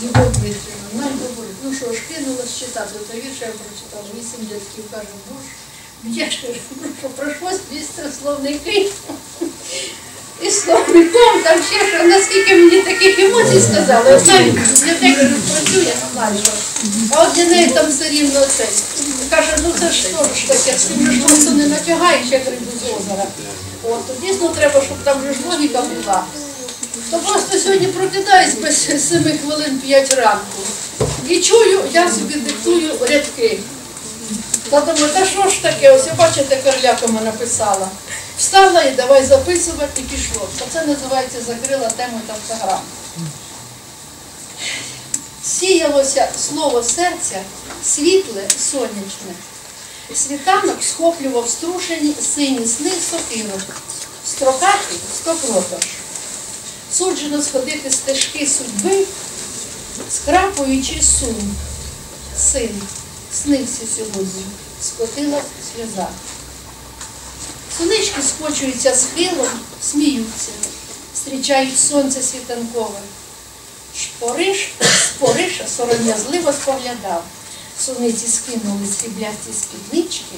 з Любов Дмитрівною. Говорить, ну що ж, кинулась читати, то вірш я прочитала, вісім рядків, каже, боже, я ж кажу, ну що пройшлось 200 словники. І словником там ще що, наскільки мені таких емоцій сказали, от навіть бібліотека працює, що. а от для неї там все рівно це. Каже, ну це ж що ж таке, з тим ж не натягаєш, як рибу з озера. От, дійсно треба, щоб там ж логіка була. То просто сьогодні прокидаюсь без 7 хвилин 5 ранку. І чую, я собі диктую рядки. Та думаю, та що ж таке, ось бачите, Карлякома написала. Встала і давай записувати і пішло. Оце називається закрила тему та програму. Сіялося слово серця, світле, сонячне. Світанок схоплював струшені сині сни сокирок, строкатий стокротож. Суджено сходити стежки судьби, скрапуючи сум. Син, снився сьогодні, скотила сльоза. Сонечки скочуються схилом, сміються, зустрічають сонце світанкове. Шпориш, спориша сором'язливо споглядав. Суниці скинули сріблясті спіднички,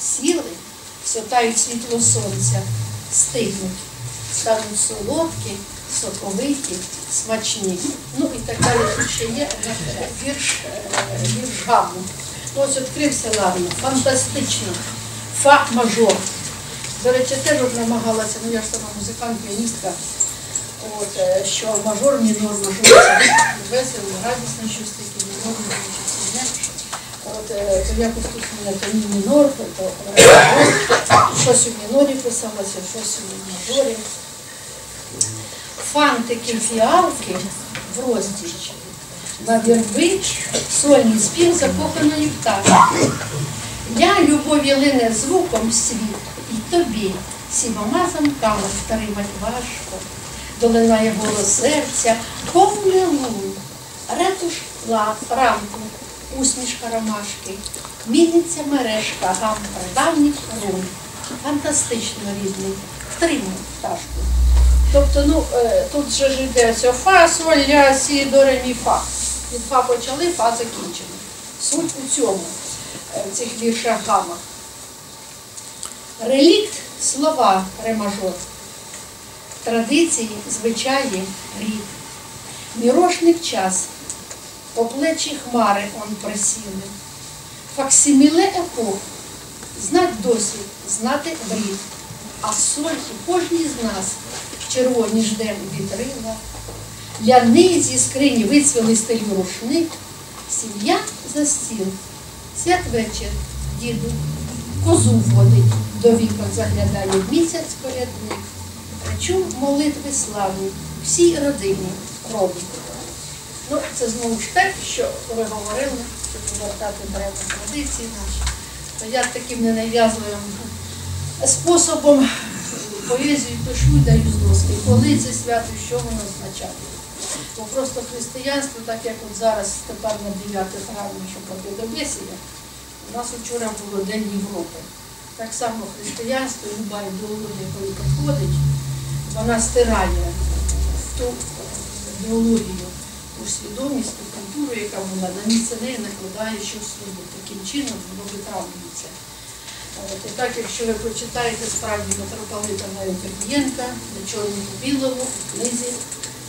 сіли, сотають світло сонця, стигнуть, стануть солодкі, соковиті, смачні. Ну і так далі тут ще є е, вірш, е, вірш гаму. Ну, ось відкрився ладно, фантастично. Фа мажор. До речі, теж намагалася, ну я ж сама музикант, піаністка, от, е, що мажор, мінор, мажор, весело, радісно, щось таке, мінор, не. От, е, то якось тут мене то мі мінор, то, щось у мінорі писалося, щось у мажорі. Фантики, фіалки в роздіч. На вірби сольний спів закоханої пташки. Я любові лине звуком світ, і тобі сімома замками втримать важко. Долинає голос серця, повне лун, ретуш ранку, усмішка ромашки, міниться мережка гам прадавніх рун. Фантастично рідний, втримай пташку. Тобто, ну, е, тут же ж йде фа, соль, ля, сі, до, ре, мі, фа. Від фа почали, фа закінчено. Суть у цьому, е, в цих віршах гамах. Релікт слова ремажор. Традиції, звичаї, рід. Мірошник час. По плечі хмари он присіли. Факсиміле епох. Знать досвід, знати брід. А соль у кожній з нас червоні ждем вітрила. Ляни зі скрині вицвіли стилю рушник, сім'я за стіл, святвечір, діду, козу водить, до вікон заглядає місяць порядник. Речу молитви славні, всій родині робить. Ну, це знову ж те, що ви говорили, що повертати треба традиції наші. То я таким ненав'язливим способом поезію пишу і даю з доски. Коли це свято, що воно означає? Бо просто християнство, так як от зараз тепер на 9 травня, що Побєдобєсія, у нас вчора було День Європи. Так само християнство, люба ідеологія, коли приходить, вона стирає ту ідеологію, ту свідомість, ту культуру, яка була, на місце неї накладає щось своє. Таким чином воно витравлюється. І так, якщо ви прочитаєте справді митрополита Навіть на чорному білому книзі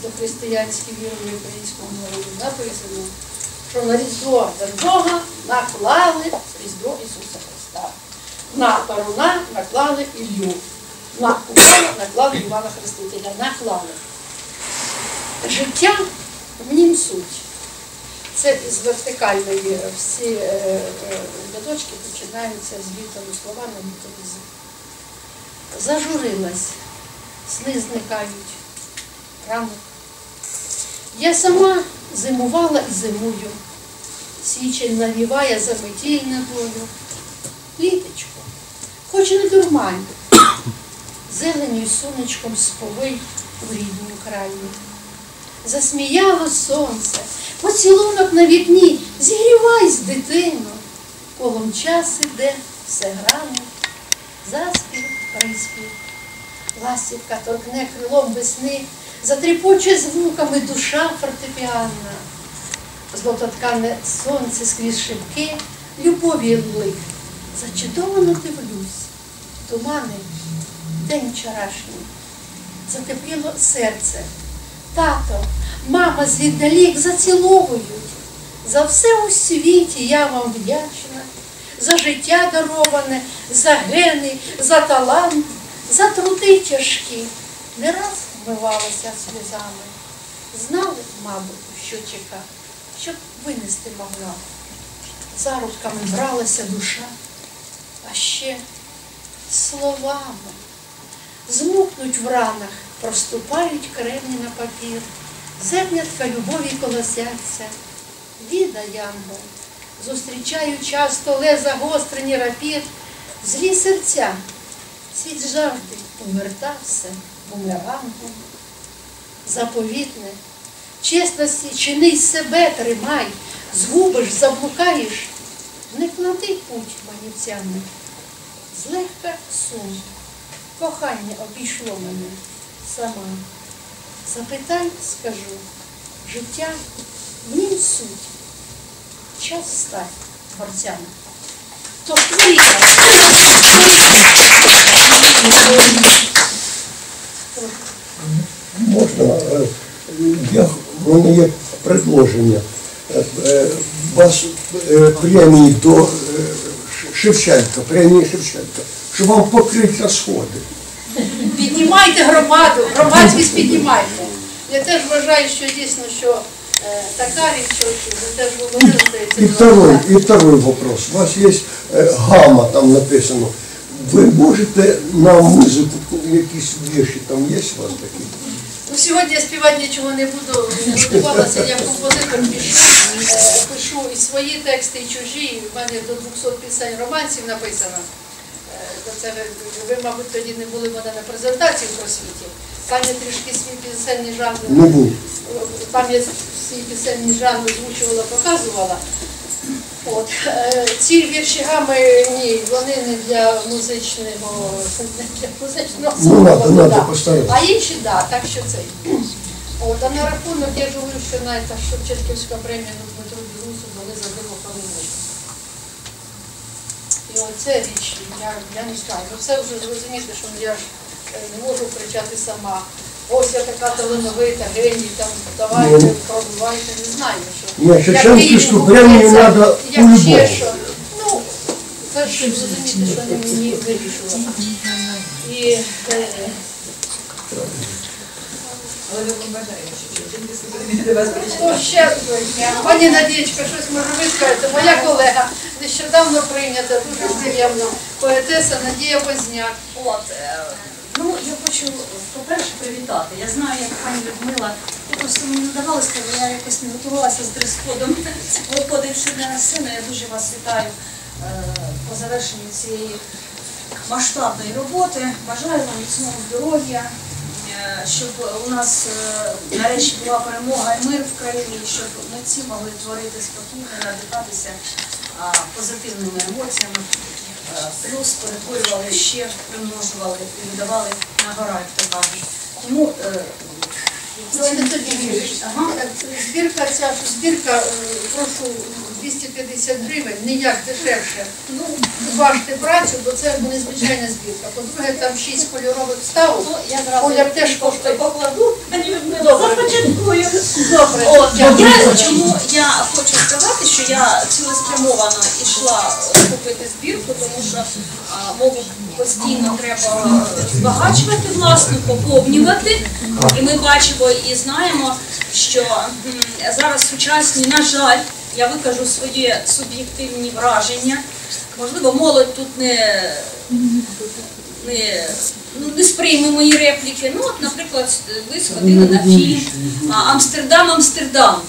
до християнські віри українському народу написано, що на Різдво Бога наклали Різдво Ісуса Христа. На Паруна наклали Ілью. На Купала наклали Івана Хрестителя. Наклали. Життя в нім суть. Це з вертикальної всі е, е, рядочки починаються з літеру слова на літеру. Зажурилась, сни зникають, ранок. Я сама зимувала і зимую. Січень навіває заметіль долю. Літочко, хоч не дурмань, зеленю й сонечком сповий у рідному краї. Засміяло сонце, поцілунок на вікні, зігрівайсь, дитино, колом час іде, все гране, заспів, приспів. Ластівка торкне крилом весни, затріпоче звуками душа фортепіанна. Злототкане сонце скрізь шибки, любові лик. Зачудовано дивлюсь, тумани, день вчорашній, затепліло серце. Тато, мама звіддалік заціловують. За все у світі я вам вдячна, за життя дароване, за гени, за талант, за труди тяжкі. Не раз вмивалася сльозами. Знали, мабуть, що чека, щоб винести могла. Зарубками бралася душа, а ще словами. Змукнуть в ранах, проступають кремні на папір, зернятка любові колосяться, віда янгол, зустрічаю часто леза гострені рапір, злі серця, світ завжди повертався бумерангом. Заповітне, чесності чини себе тримай, згубиш, заблукаєш, не клади путь манівцями. Злегка сум, кохання обійшло мене сама. Запитай, скажу, життя в нім суть. Час стать творцями. То Можна, е, я, в мене є предложення. Е, е, Вас премії до Шевченка, премії Шевченка, щоб вам покрити розходи. Піднімайте громаду, громадськість піднімайте. Я теж вважаю, що дійсно, що е, така річ, що теж говорили, здається, И второй, и второй вопрос. У вас есть э, гамма там написано. Ви можете на музику якісь вірші, там є у вас такі? Ну, сьогодні я співати нічого не буду, готувалася, я композитор пишу, е, пишу і свої тексти, і чужі. У мене до 200 пісень романсів написано. То Це ви, ви, мабуть, тоді не були в мене на презентації в просвіті. Там я трішки свій пісенний жанр. Не був. Там я свій пісенний жанр озвучувала, показувала. От. е, Ці вірші гами, ні, вони не для музичного, не для музичного Ну, надо поставити. А інші, так, да, так що це. От, а на рахунок я ж говорю, що навіть Шевченківська премія ну, Дмитру Білусу дали за диво Калинович. І оце річ, я, я не знаю. Ну це вже зрозуміти, що я ж е, не можу кричати сама. Ось я така талановита, геній, там, давайте, Ну. пробувайте, не знаю, що. Ні, Шевченківську мінімум, треба ще що. Ну, це ж розумієте, що не мені вирішувати. І е, Але ви побажаєте, що Шевченківська премія до вас О, ще пані Надієчка, щось може ви скажете. Моя колега нещодавно прийнята, дуже приємно. Поетеса Надія Возняк. От, е, Ну, я хочу, по-перше, привітати. Я знаю, як пані Людмила, просто мені не давалося, бо я якось не готувалася з дрес-кодом, виходивши на сцену. Я дуже вас вітаю е, по завершенню цієї масштабної роботи. Бажаю вам міцного здоров'я, щоб у нас е, нарешті була перемога і мир в країні, щоб ми всі могли творити спокійно, надихатися позитивними емоціями. Е, Плюс перетворювали ще, примножували і видавали на гора, як то кажуть. Тому е. Ага. Збірка ця збірка, е, прошу 250 гривень, ніяк дешевше. Ну, зважте працю, бо це незвичайна збірка. По-друге, там шість кольорових ставок. Ну, я Колір теж коштує. покладу, започаткую. Добре. От, я, чому я хочу сказати, що я цілеспрямовано йшла е, купити збірку, тому що а, мову постійно треба збагачувати, власне, поповнювати. І ми бачимо і знаємо, що м, зараз сучасні, на жаль, я викажу своє суб'єктивні враження. Можливо, молодь тут не не, ну, не сприйме мої репліки. Ну, от, наприклад, ви сходили на фільм Амстердам, Амстердам.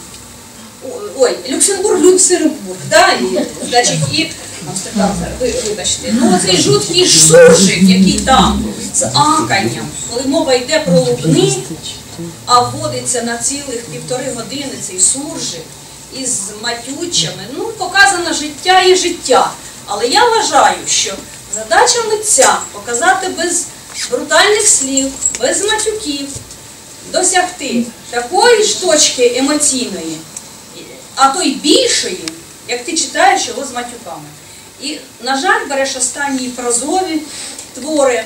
Ой, Люксембург, Люксембург, да? І, значить, і Амстердам, ви, вибачте. Ну, оцей жуткий суржик, який там, з аканням, коли мова йде про лубни, а вводиться на цілих півтори години цей суржик із матючами, ну, показано життя і життя. Але я вважаю, що задача митця показати без брутальних слів, без матюків, досягти такої ж точки емоційної, а то й більшої, як ти читаєш його з матюками. І, на жаль, береш останні прозові твори.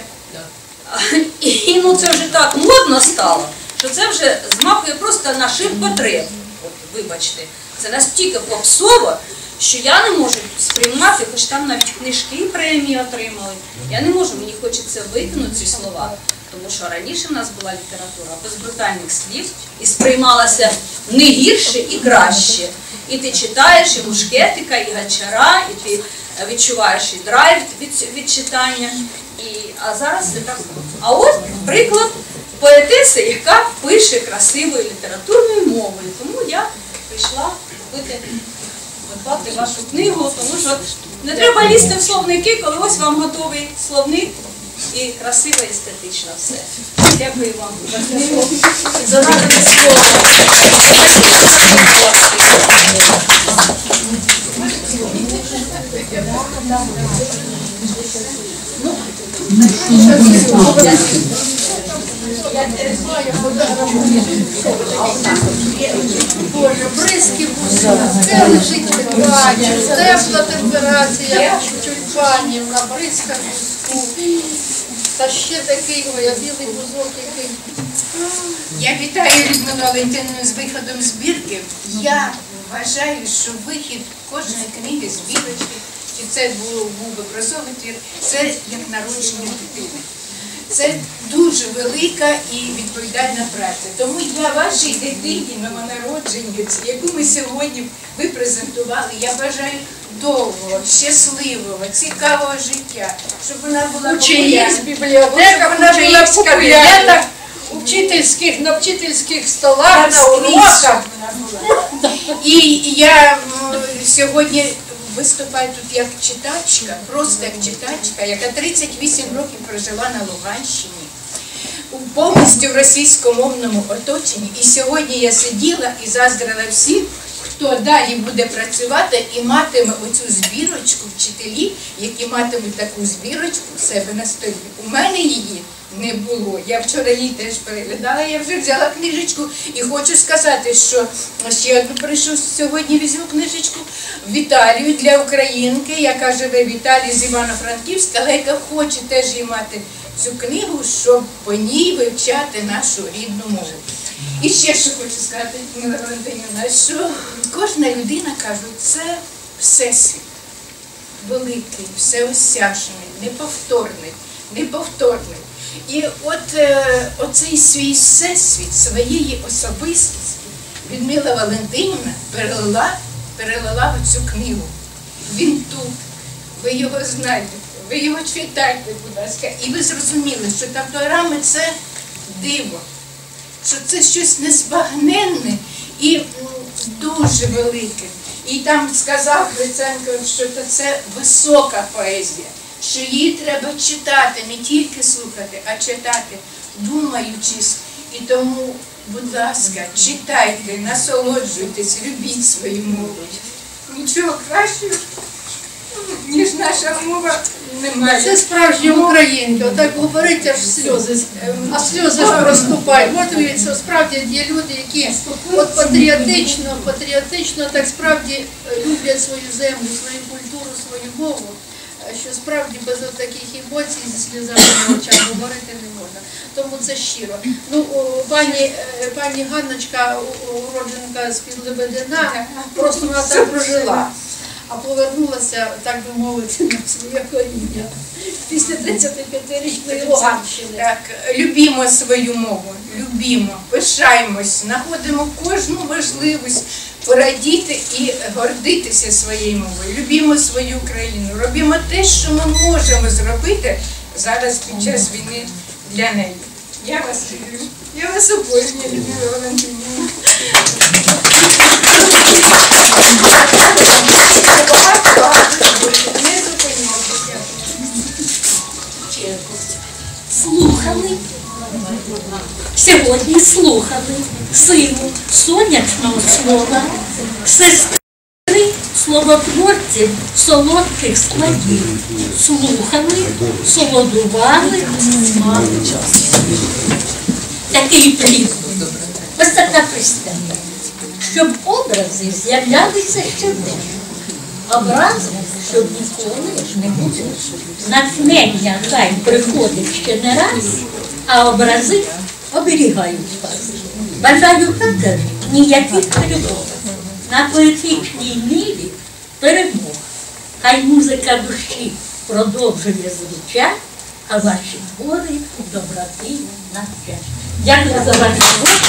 І ну це вже так модно стало, що це вже змахує просто на ширпотреб. От, вибачте, це настільки попсово, що я не можу сприймати, хоч там навіть книжки премії отримали. Я не можу, мені хочеться викинути ці слова. Тому що раніше в нас була література без брутальних слів і сприймалася не гірше і краще. І ти читаєш і Мушкетика, і Гачара, і ти відчуваєш і драйв від, від читання. І, а зараз це так. А от приклад поетеси, яка пише красивою літературною мовою. Тому я прийшла купити придбати вашу книгу, тому що не треба лізти в словники, коли ось вам готовий словник і красиво, і все. Дякую вам за книгу, за надане слово. Боже, бризки будуть, це лежить тюльпанів, тепла темперація тюльпанів на бризках. Та ще такий, ой, білий бузок який. Я вітаю Людмилу Валентинівну з виходом збірки. Я вважаю, що вихід кожної книги збірочки, чи це був би прозовий це як народження дитини. Це дуже велика і відповідальна праця. Тому я вашій дитині новонародженню, яку ми сьогодні ви презентували, я бажаю довгого, щасливого, цікавого життя, щоб вона була Ученість, популярна. бібліотека, Щоб вона була в кабінетах, у вчительських, на вчительських столах, на уроках. І я сьогодні виступаю тут як читачка, просто як читачка, яка 38 років прожила на Луганщині. У повністю в російськомовному оточенні. І сьогодні я сиділа і заздрила всім, хто далі буде працювати і матиме оцю збірочку вчителі, які матимуть таку збірочку в себе на столі. У мене її не було. Я вчора її теж переглядала, я вже взяла книжечку і хочу сказати, що ще одну прийшов сьогодні візьму книжечку Віталію для українки, яка живе в Італії з Івано-Франківська, але яка хоче теж її мати цю книгу, щоб по ній вивчати нашу рідну мову. І ще що хочу сказати, Мила Валентинівна, що кожна людина кажуть, це всесвіт великий, всеосяжний, неповторний, неповторний. І от е, оцей свій всесвіт, своєї особистості Людмила Валентинівна перелила, перелила в цю книгу. Він тут, ви його знайдете. ви його читайте, будь ласка, і ви зрозуміли, що тавторами це диво, що це щось незбагненне і дуже велике. І там сказав Гриценко, що це висока поезія, що її треба читати, не тільки слухати, а читати, думаючись. І тому, будь ласка, читайте, насолоджуйтесь, любіть свою мову. Нічого кращого, ніж наша мова немає. Це справжня українка. Отак говорить, аж сльози, а сльози ж проступають. От ви, що справді є люди, які от патріотично, патріотично так справді е, люблять свою землю, свою культуру, свою мову. Що справді без таких емоцій зі сльозами на очах говорити не можна. Тому це щиро. Ну, пані, е, пані Ганночка, уродженка з-під Лебедина, просто вона там прожила а повернулася, так би мовити, на своє коріння після 35-річної Луганщини. Так, любімо свою мову, любімо, пишаємось, знаходимо кожну можливість порадіти і гордитися своєю мовою. Любімо свою країну, робімо те, що ми можемо зробити зараз під час війни для неї. Я вас люблю. Я вас обожнюю, Людмила Валентинівна. Не зупиняйтеся. слухали. Сьогодні слухали силу сонячного слова, сестри словотворців солодких складів. Слухали, солодували, мали час. Такий плід. Ось така пристава. Щоб образи з'являлися щоденно. Образи, щоб ніколи ж не було. Натхнення хай приходить ще не раз, а образи оберігають вас. Бажаю хата ніяких перемог. На поетичній мірі перемог. Хай музика душі продовжує звуча, а ваші твори доброти навчать. Дякую за вашу увагу.